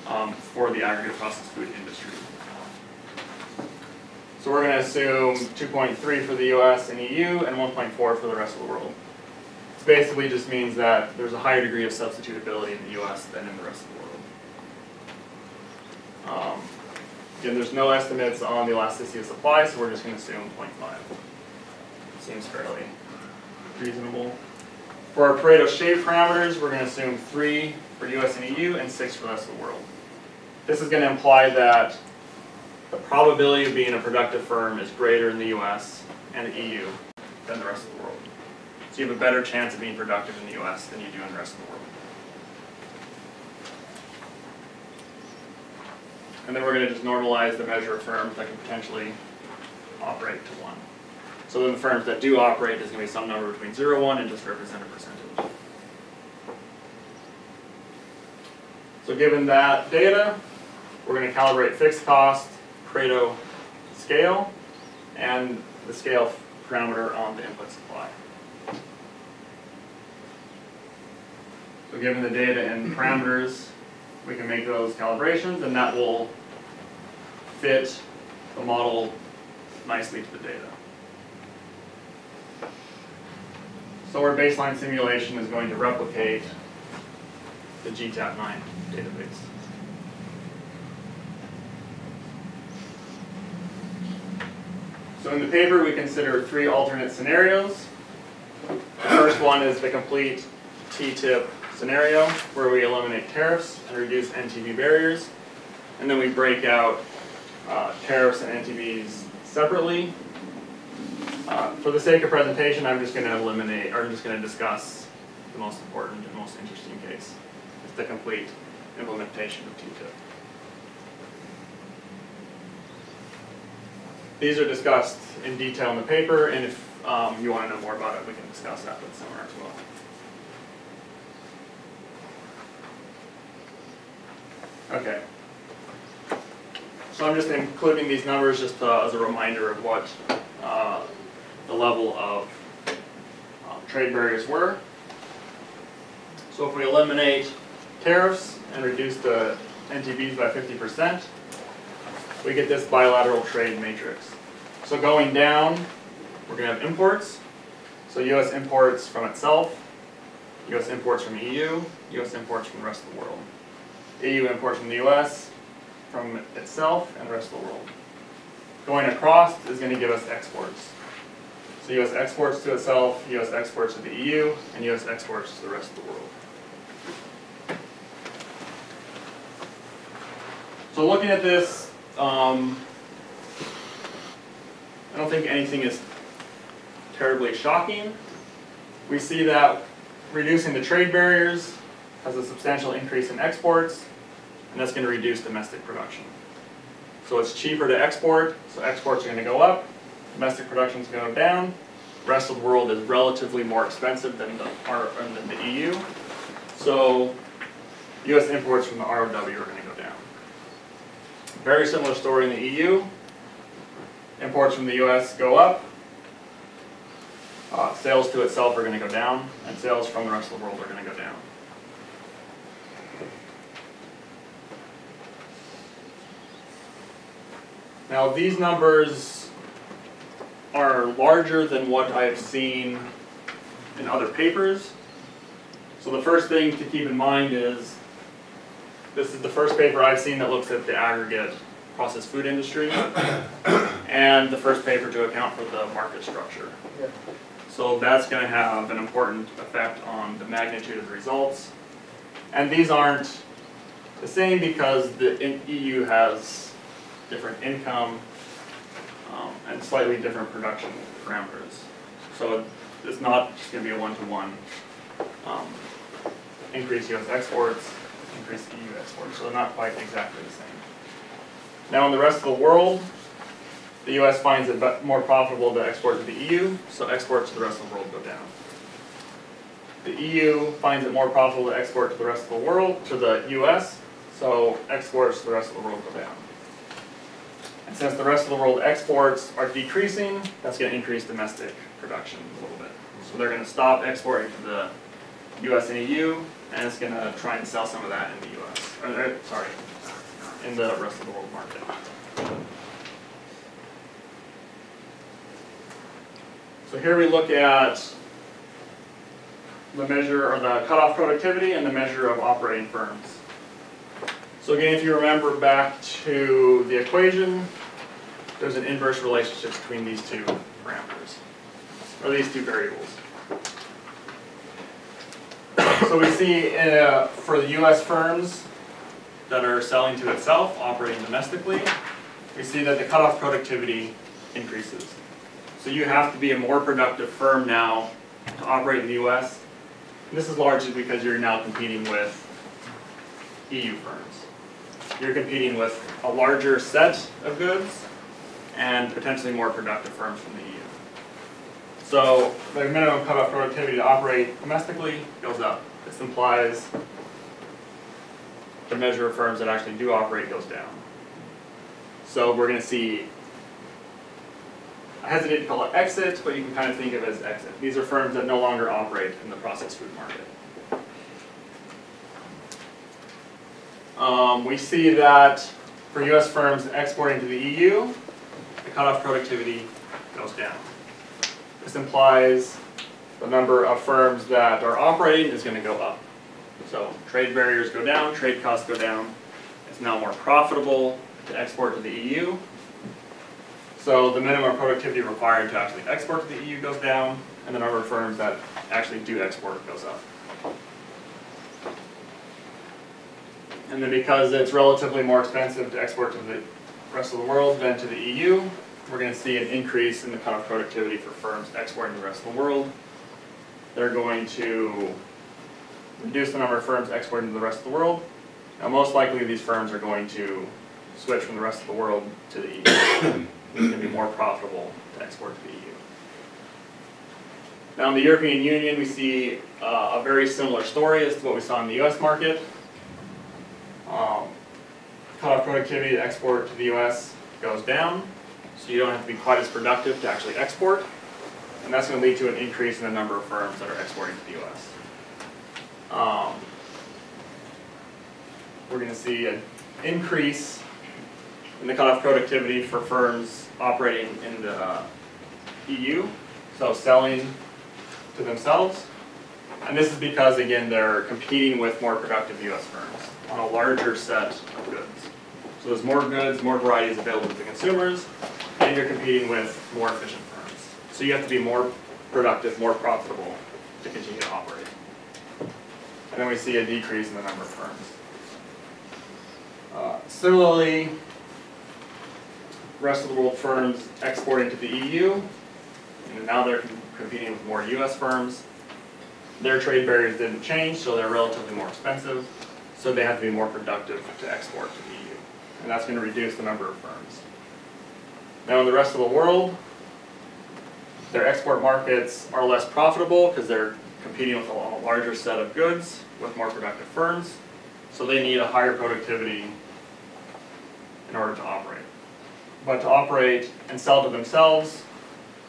um, for the aggregate processed food industry. So we're gonna assume two point three for the US and EU and one point four for the rest of the world. This basically just means that there's a higher degree of substitutability in the US than in the rest of the world. Um, Again, there's no estimates on the elasticity of supply, so we're just gonna assume 0.5. Seems fairly reasonable. For our Pareto shape parameters, we're gonna assume three for US and EU and six for the rest of the world. This is gonna imply that the probability of being a productive firm is greater in the US and the EU than the rest of the world. So you have a better chance of being productive in the US than you do in the rest of the world. And then we're gonna just normalize the measure of firms that can potentially operate to one. So then the firms that do operate is gonna be some number between zero, one, and just represent a percentage. So given that data, we're gonna calibrate fixed cost, Pareto scale, and the scale parameter on the input supply. So given the data and parameters, we can make those calibrations, and that will fit the model nicely to the data. So our baseline simulation is going to replicate the GTAP nine database. So in the paper, we consider three alternate scenarios. The first one is the complete TTIP scenario, where we eliminate tariffs and reduce NTB barriers. And then we break out uh, tariffs and NTBs separately. Uh, For the sake of presentation, I'm just gonna eliminate, or I'm just gonna discuss the most important and most interesting case. It's the complete implementation of TTIP. These are discussed in detail in the paper, and if um, you wanna know more about it, we can discuss that with seminar as well. Okay. So I'm just including these numbers just uh, as a reminder of what uh, the level of um, trade barriers were. So if we eliminate tariffs and reduce the NTBs by fifty percent, we get this bilateral trade matrix. So going down, we're gonna have imports. So US imports from itself, US imports from EU, US imports from the rest of the world. EU imports from the US, from itself and the rest of the world. Going across is gonna give us exports. So US exports to itself, US exports to the EU, and US exports to the rest of the world. So looking at this, um, I don't think anything is terribly shocking. We see that reducing the trade barriers has a substantial increase in exports, and that's gonna reduce domestic production. So it's cheaper to export, so exports are gonna go up, domestic production is gonna go down. the Rest of the world is relatively more expensive than the than the EU. So US imports from the ROW are gonna go down. Very similar story in the EU. Imports from the US go up. Uh, sales to itself are gonna go down, and sales from the rest of the world are gonna go down. Now, these numbers are larger than what I've seen in other papers. So the first thing to keep in mind is, this is the first paper I've seen that looks at the aggregate processed food industry, and the first paper to account for the market structure. Yeah. So that's gonna have an important effect on the magnitude of the results. And these aren't the same because the EU has different income um, and slightly different production parameters. So it's not just gonna be a one-to-one um, increase US exports, increase the EU exports, so they're not quite exactly the same. Now in the rest of the world, the US finds it more profitable to export to the EU, so exports to the rest of the world go down. The EU finds it more profitable to export to the rest of the world, to the US, so exports to the rest of the world go down. And since the rest of the world exports are decreasing, that's gonna increase domestic production a little bit. So they're gonna stop exporting to the US and EU, and it's gonna try and sell some of that in the US, or, sorry, in the rest of the world market. So here we look at the measure, or the cutoff productivity and the measure of operating firms. So again, if you remember back to the equation, there's an inverse relationship between these two parameters, or these two variables. So we see uh, for the US firms that are selling to itself, operating domestically, we see that the cutoff productivity increases. So you have to be a more productive firm now to operate in the US. And this is largely because you're now competing with EU firms. You're competing with a larger set of goods and potentially more productive firms from the. So the minimum cutoff productivity to operate domestically goes up. This implies the measure of firms that actually do operate goes down. So we're gonna see, I hesitate to call it exit, but you can kind of think of it as exit. These are firms that no longer operate in the processed food market. Um, we see that for US firms exporting to the EU, the cutoff productivity goes down. This implies the number of firms that are operating is gonna go up. So trade barriers go down, trade costs go down. It's now more profitable to export to the EU. So the minimum productivity required to actually export to the EU goes down, and the number of firms that actually do export goes up. And then because it's relatively more expensive to export to the rest of the world, than to the EU, we're gonna see an increase in the cutoff productivity for firms exporting to the rest of the world. They're going to reduce the number of firms exporting to the rest of the world. Now, most likely, these firms are going to switch from the rest of the world to the EU. It's gonna be more profitable to export to the EU. Now, in the European Union, we see uh, a very similar story as to what we saw in the US market. Um, Cutoff productivity to export to the US goes down, so you don't have to be quite as productive to actually export. And that's gonna lead to an increase in the number of firms that are exporting to the US. Um, We're gonna see an increase in the cutoff productivity for firms operating in the uh, EU, so selling to themselves. And this is because, again, they're competing with more productive US firms on a larger set of goods. So there's more goods, more varieties available to consumers, and you're competing with more efficient firms. So you have to be more productive, more profitable to continue to operate. And then we see a decrease in the number of firms. Uh, Similarly, rest of the world firms exporting to the EU, and now they're competing with more US firms. Their trade barriers didn't change, so they're relatively more expensive, so they have to be more productive to export to the EU. And that's gonna reduce the number of firms. Now in the rest of the world, their export markets are less profitable because they're competing with a larger set of goods with more productive firms. So they need a higher productivity in order to operate. But to operate and sell to themselves,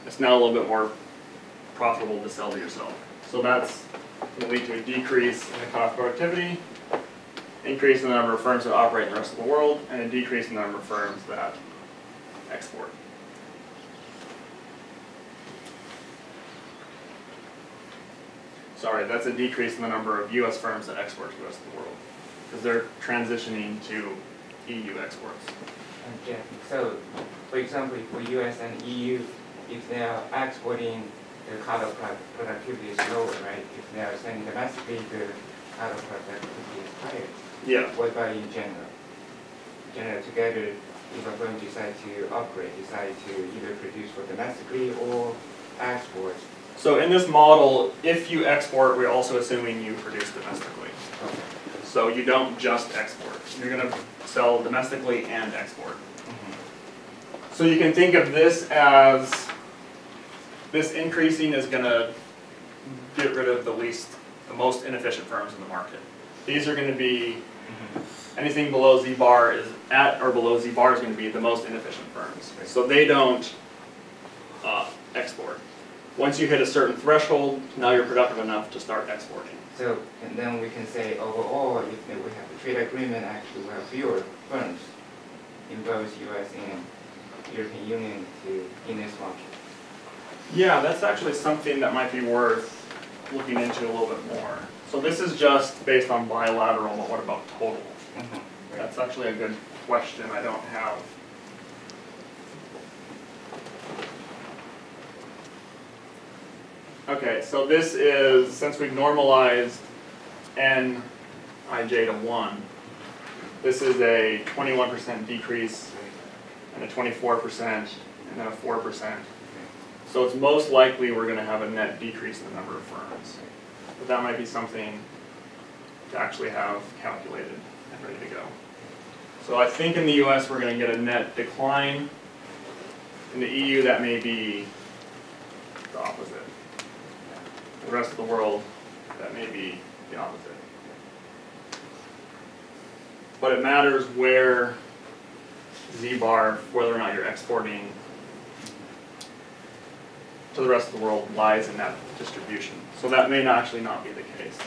it's now a little bit more profitable to sell to yourself. So that's gonna lead to a decrease in the cost of productivity, increase in the number of firms that operate in the rest of the world, and a decrease in the number of firms that export. Sorry, that's a decrease in the number of US firms that export to the rest of the world, because they're transitioning to EU exports. Jeff, so, for example, for US and EU, if they are exporting, the kind of productivity is lower, right? If they are sending domestically, the of productivity is higher. Yeah. What about in general? General, together, if a firm decide to upgrade, decide to either produce for domestically or export, So in this model, if you export, we're also assuming you produce domestically. okay. So you don't just export, you're gonna sell domestically and export. Mhm. So you can think of this as, this increasing is gonna get rid of the least, the most inefficient firms in the market. These are gonna be, anything below Z bar is, at or below Z bar is gonna be the most inefficient firms. So they don't, uh, export. Once you hit a certain threshold, now you're productive enough to start exporting. So, and then we can say overall, if we have a trade agreement, actually we have fewer firms in both US and European Union to, in this market. Yeah, that's actually something that might be worth looking into a little bit more. So this is just based on bilateral, but what about total? That's actually a good question, I don't have. Okay, so this is, since we've normalized nij to one, this is a twenty-one percent decrease and a twenty-four percent and then a four percent. So it's most likely we're gonna have a net decrease in the number of firms. But that might be something to actually have calculated ready to go. So I think in the US, we're gonna get a net decline. In the EU, that may be the opposite. The rest of the world, that may be the opposite. But it matters where Z bar, whether or not you're exporting to the rest of the world lies in that distribution. So that may not actually not be the case.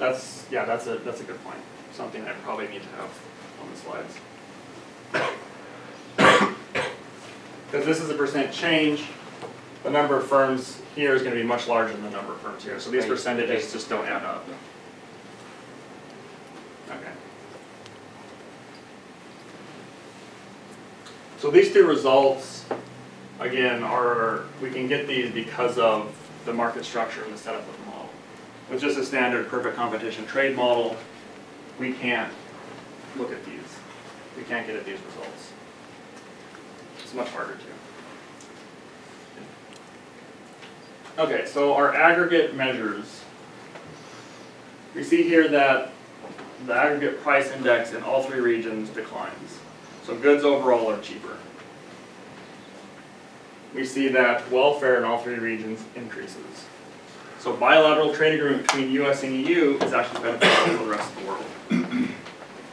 That's, yeah, that's a, that's a good point. Something I probably need to have on the slides. Because this is a percent change, the number of firms here is gonna be much larger than the number of firms here, so these percentages just don't add up. Okay. So these two results, again, are, we can get these because of the market structure and the setup of the model. With just a standard perfect competition trade model, we can't look at these. we can't get at these results. It's much harder to. Okay, so our aggregate measures. We see here that the aggregate price index in all three regions declines. So goods overall are cheaper. We see that welfare in all three regions increases. So bilateral trade agreement between US and EU is actually beneficial for the rest of the world.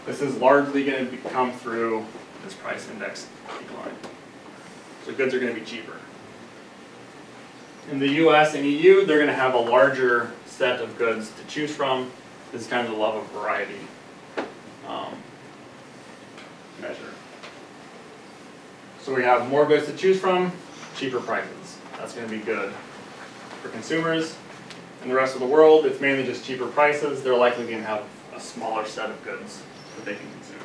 This is largely gonna come through this price index decline. So goods are gonna be cheaper. In the US and EU, they're gonna have a larger set of goods to choose from. This is kind of the love of variety, um, measure. So we have more goods to choose from, cheaper prices. That's gonna be good for consumers. In the rest of the world, it's mainly just cheaper prices. They're likely gonna have a smaller set of goods that they can consume.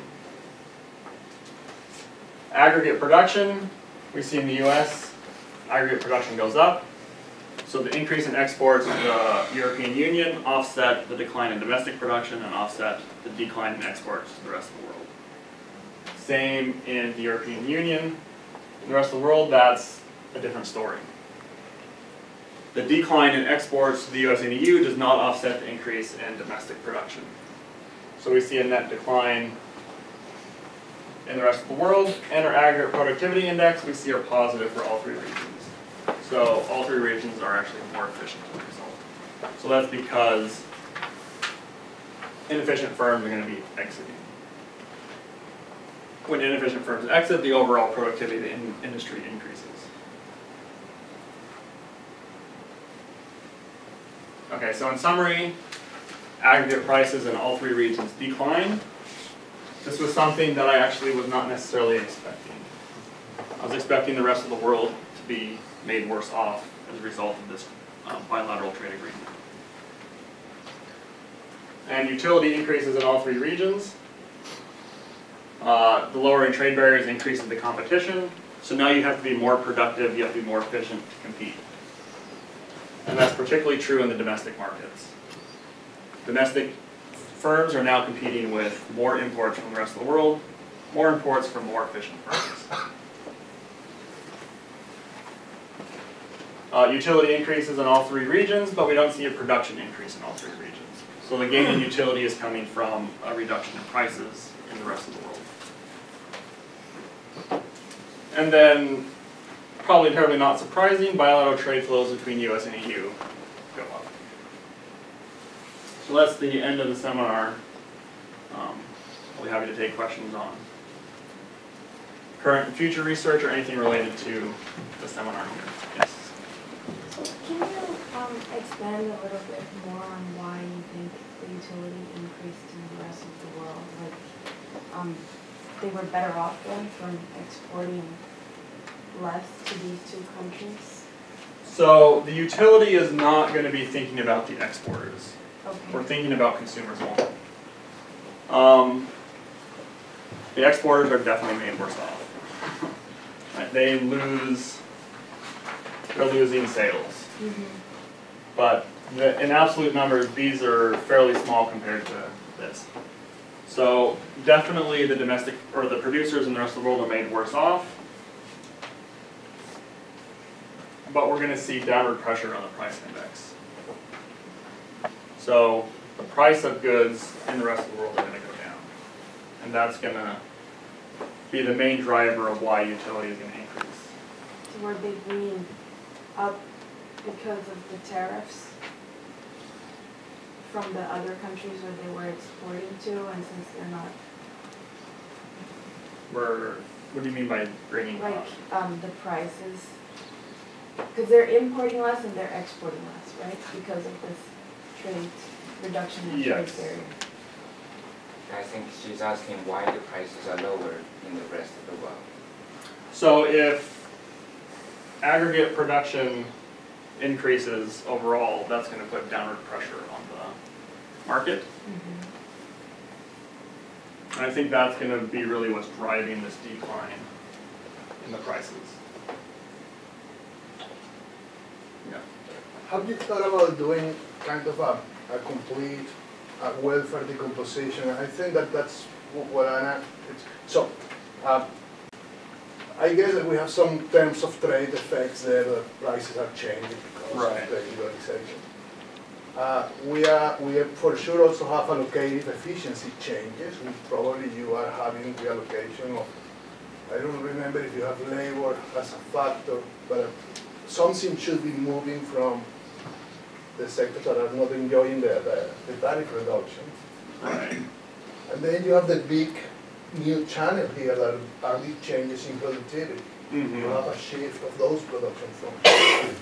Aggregate production, we see in the US, aggregate production goes up. So the increase in exports to the European Union offset the decline in domestic production and offset the decline in exports to the rest of the world. Same in the European Union. In the rest of the world, that's a different story. The decline in exports to the US and EU does not offset the increase in domestic production. So we see a net decline in the rest of the world, and our aggregate productivity index, we see are positive for all three regions. So all three regions are actually more efficient as a result. So that's because inefficient firms are gonna be exiting. When inefficient firms exit, the overall productivity of the in- industry increases. Okay, so in summary, aggregate prices in all three regions decline. This was something that I actually was not necessarily expecting. I was expecting the rest of the world to be made worse off as a result of this um, bilateral trade agreement. And utility increases in all three regions. Uh, the lowering trade barriers increases the competition, so now you have to be more productive, you have to be more efficient to compete. And that's particularly true in the domestic markets. Domestic firms are now competing with more imports from the rest of the world, more imports from more efficient firms. Uh, utility increases in all three regions, but we don't see a production increase in all three regions. So the gain in utility is coming from a reduction in prices in the rest of the world. And then, probably terribly not surprising, bilateral trade flows between US and EU go up. So that's the end of the seminar. Um, I'll be happy to take questions on current and future research or anything related to the seminar here. Yes? Can you um expand a little bit more on why you think the utility increased in the rest of the world? Like, um, they were better off then from exporting less to these two countries? So the utility is not gonna be thinking about the exporters. We're thinking about consumers only. Um, the exporters are definitely made worse off. Right, they lose, they're losing sales. mhm, But the, in absolute numbers, these are fairly small compared to this. So definitely the domestic, or the producers in the rest of the world are made worse off. But we're gonna see downward pressure on the price index. So the price of goods in the rest of the world are gonna go down. And that's gonna be the main driver of why utility is gonna increase. so were they being up because of the tariffs? From the other countries where they were exporting to, and since they're not, We're, what do you mean by bringing like, up? um, the prices? Cause they're importing less and they're exporting less, right, because of this trade, reduction in trade Yes. barrier? I think she's asking why the prices are lower in the rest of the world. So if aggregate production increases overall, that's gonna put downward pressure on the market. Mhm. And I think that's gonna be really what's driving this decline in the prices. Yeah. Have you thought about doing kind of a, a complete uh, welfare decomposition? I think that that's what I, it's, so, uh, I guess that we have some terms of trade effects there, the prices are changing because Right. of the liberalization. Uh, we are, we are for sure also have allocative efficiency changes, we probably you are having reallocation of, I don't remember if you have labor as a factor, but something should be moving from the sectors that are not enjoying the, the, the tariff reduction. Right. And then you have the big new channel here that are big changes in productivity. You Mhm. have a shift of those production functions.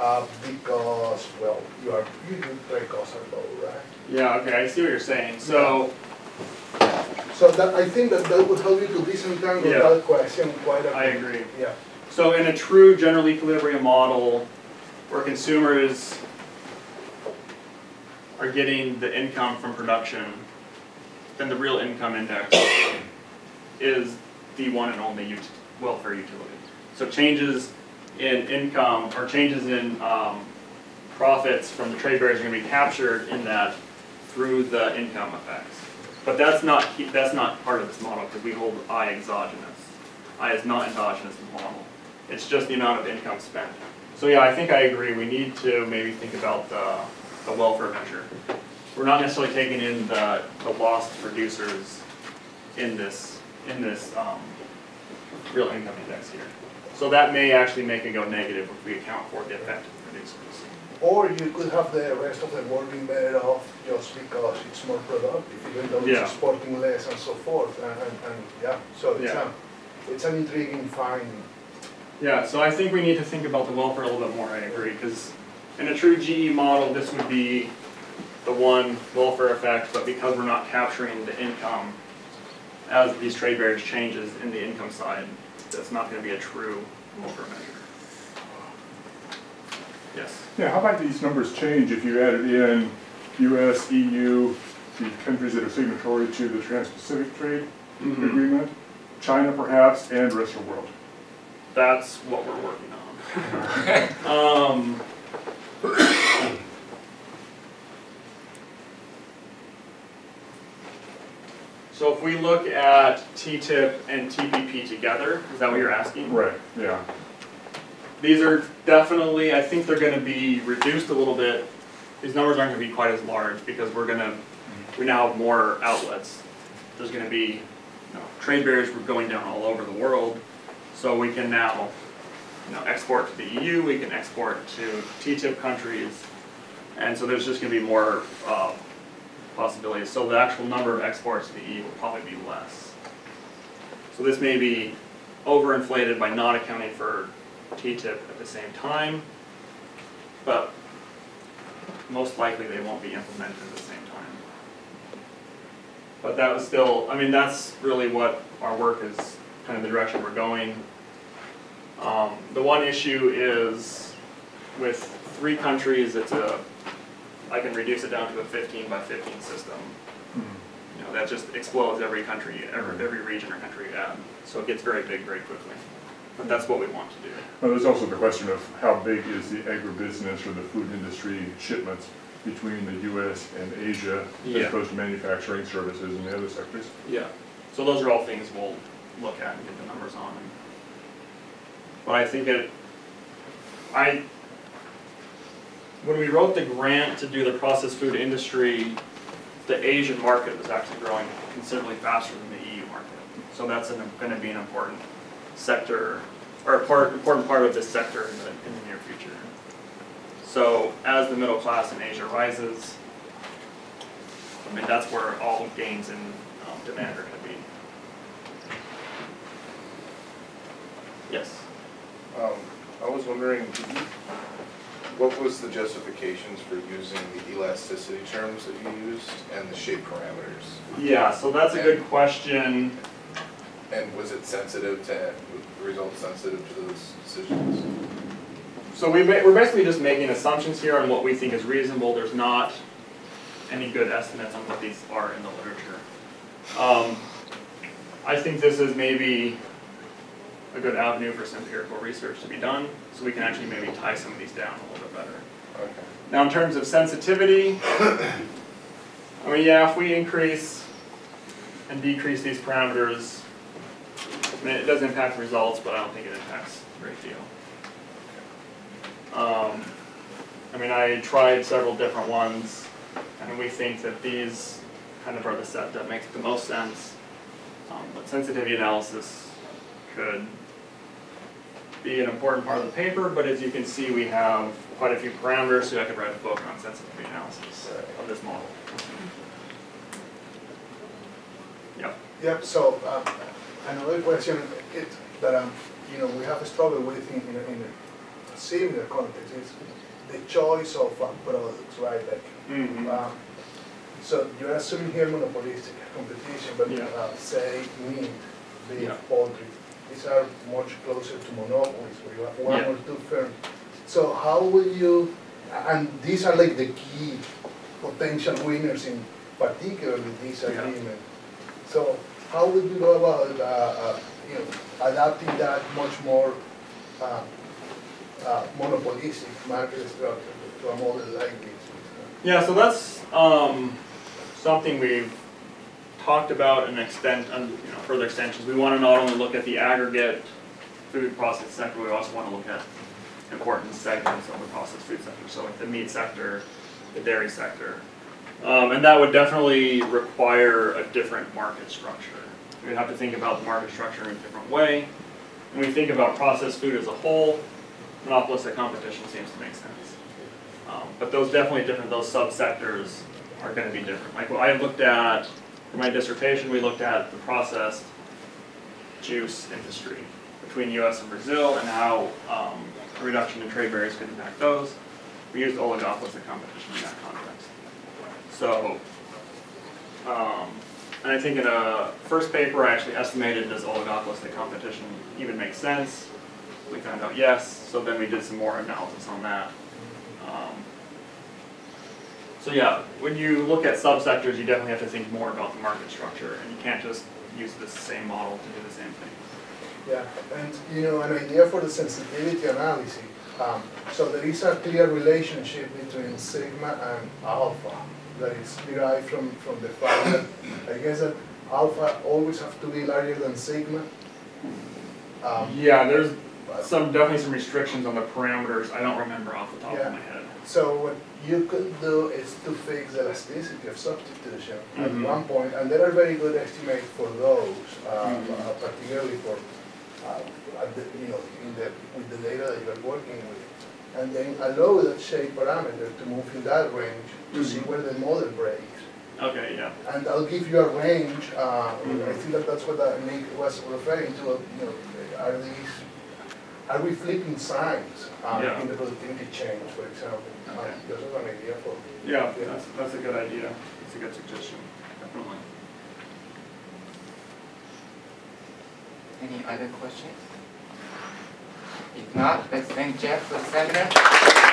Uh, because, well, you are, you do trade costs are low, right? Yeah, okay, I see what you're saying. So, So that, I think that that would help you to disentangle Yeah. that question quite a bit. I agree. Yeah, So in a true general equilibrium model, where consumers are getting the income from production, then the real income index is the one and only welfare utility. So changes in income or changes in um, profits from the trade barriers are gonna be captured in that through the income effects. But that's not, that's not part of this model, because we hold I exogenous. I is not endogenous in the model. It's just the amount of income spent. So yeah, I think I agree, we need to maybe think about the, the welfare measure. We're not necessarily taking in the, the lost producers in this, in this, um, real income index here. So that may actually make it go negative if we account for the effect of the producers. or you could have the rest of the world being better off just because it's more productive, even though Yeah. it's exporting less and so forth, and, and, and, yeah, so it's Yeah. a, it's an intriguing finding. Yeah, so I think we need to think about the welfare a little bit more, I agree, because in a true GE model, this would be the one welfare effect, but because we're not capturing the income as these trade barriers changes in the income side, that's not gonna be a true welfare measure. Yes, Yeah, how might these numbers change if you added in US, EU, the countries that are signatory to the Trans-Pacific Trade Mhm. Agreement, China perhaps, and the rest of the world? That's what we're working on. Um. So if we look at TTIP and TPP together, is that what you're asking? Right, yeah. These are definitely, I think they're gonna be reduced a little bit. These numbers aren't gonna be quite as large because we're gonna, we now have more outlets. There's gonna be, you know, trade barriers were going down all over the world. So we can now, you know, export to the EU, we can export to TTIP countries. And so there's just gonna be more, uh, possibilities. So the actual number of exports to the EU will probably be less. So this may be overinflated by not accounting for TTIP at the same time, but most likely they won't be implemented at the same time. But that was still, I mean, that's really what our work is, kind of the direction we're going. Um, the one issue is with three countries, it's a, I can reduce it down to a fifteen by fifteen system. You know, that just explodes every country, every, every region or country so it gets very big very quickly. But that's what we want to do. Well, there's also the question of how big is the agribusiness or the food industry shipments between the US and Asia as Yeah. opposed to manufacturing services and the other sectors? Yeah. So those are all things we'll look at and get the numbers on. But I think it, I, when we wrote the grant to do the processed food industry, the Asian market was actually growing considerably faster than the EU market. So that's an, gonna be an important sector, or part, important part of this sector in the, in the near future. So as the middle class in Asia rises, I mean, that's where all gains in um, demand are gonna be. Yes. Um, I was wondering, what was the justifications for using the elasticity terms that you used and the shape parameters? Yeah, so that's a good question. And was it sensitive to, results sensitive to those decisions? So we, we're basically just making assumptions here on what we think is reasonable. There's not any good estimates on what these are in the literature. Um, I think this is maybe a good avenue for some empirical research to be done, so we can actually maybe tie some of these down a little bit better. Okay. Now, in terms of sensitivity, I mean, yeah, if we increase and decrease these parameters. I mean, it does impact results, but I don't think it impacts a great deal. Um, I mean, I tried several different ones, and we think that these kind of are the set that makes the most sense. Um, but sensitivity analysis could be an important part of the paper, but as you can see, we have quite a few parameters, so I could write a book on sensitivity analysis of this model. Yep. Yep, so, um, another question, it, that, um, you know, we have struggled with in, in, a- in a similar context is the choice of uh, products, right? Like, Mm-hmm. um, so you're assuming here monopolistic competition, but, Yeah. uh, say, meat, beef, Yeah. poultry, these are much closer to monopolies, where you have one Yeah. or two firms. So how will you, and these are like the key potential winners in particularly this Yeah. agreement. So how would you go about, uh, uh, you know, adapting that much more uh, uh, monopolistic market structure to a model like this? Yeah, so that's um, something we've talked about and extend, um, you know, further extensions. We want to not only look at the aggregate food processing sector, we also want to look at important segments of the processed food sector. So like the meat sector, the dairy sector. Um, and that would definitely require a different market structure. We'd have to think about the market structure in a different way. When we think about processed food as a whole, monopolistic competition seems to make sense. Um, but those definitely different, those subsectors are gonna be different. Like, I looked at, for my dissertation, we looked at the processed juice industry between US and Brazil and how, um, a reduction in trade barriers could impact those. We used oligopolistic competition in that context. So, um, and I think in a first paper, I actually estimated does oligopolistic competition even make sense? We found out yes, so then we did some more analysis on that. Um, So yeah, when you look at subsectors, you definitely have to think more about the market structure, and you can't just use the same model to do the same thing. Yeah, and you know, an idea for the sensitivity analysis. Um, so there is a clear relationship between sigma and alpha that is derived from, from the fact that I guess that alpha always have to be larger than sigma. Um, Yeah, there's some, definitely some restrictions on the parameters, I don't remember off the top Yeah. of my head. So what you could do is to fix the elasticity of substitution at Mhm. one point, and there are very good estimates for those, uh, Mhm. uh, particularly for, uh, at the, you know, in the, with the data that you are working with. And then allow that shape parameter to move in that range to see Mhm. where the model breaks. Okay, yeah, And I'll give you a range, uh, I Mhm. think that that's what uh, Nick was referring to, you know, are these, are we flipping signs uh, Yeah. in the productivity change, for example? Okay. This is an idea for. yeah, that's, that's a good idea, that's a good suggestion, definitely. Any other questions? If not, let's thank Jeff for the seminar.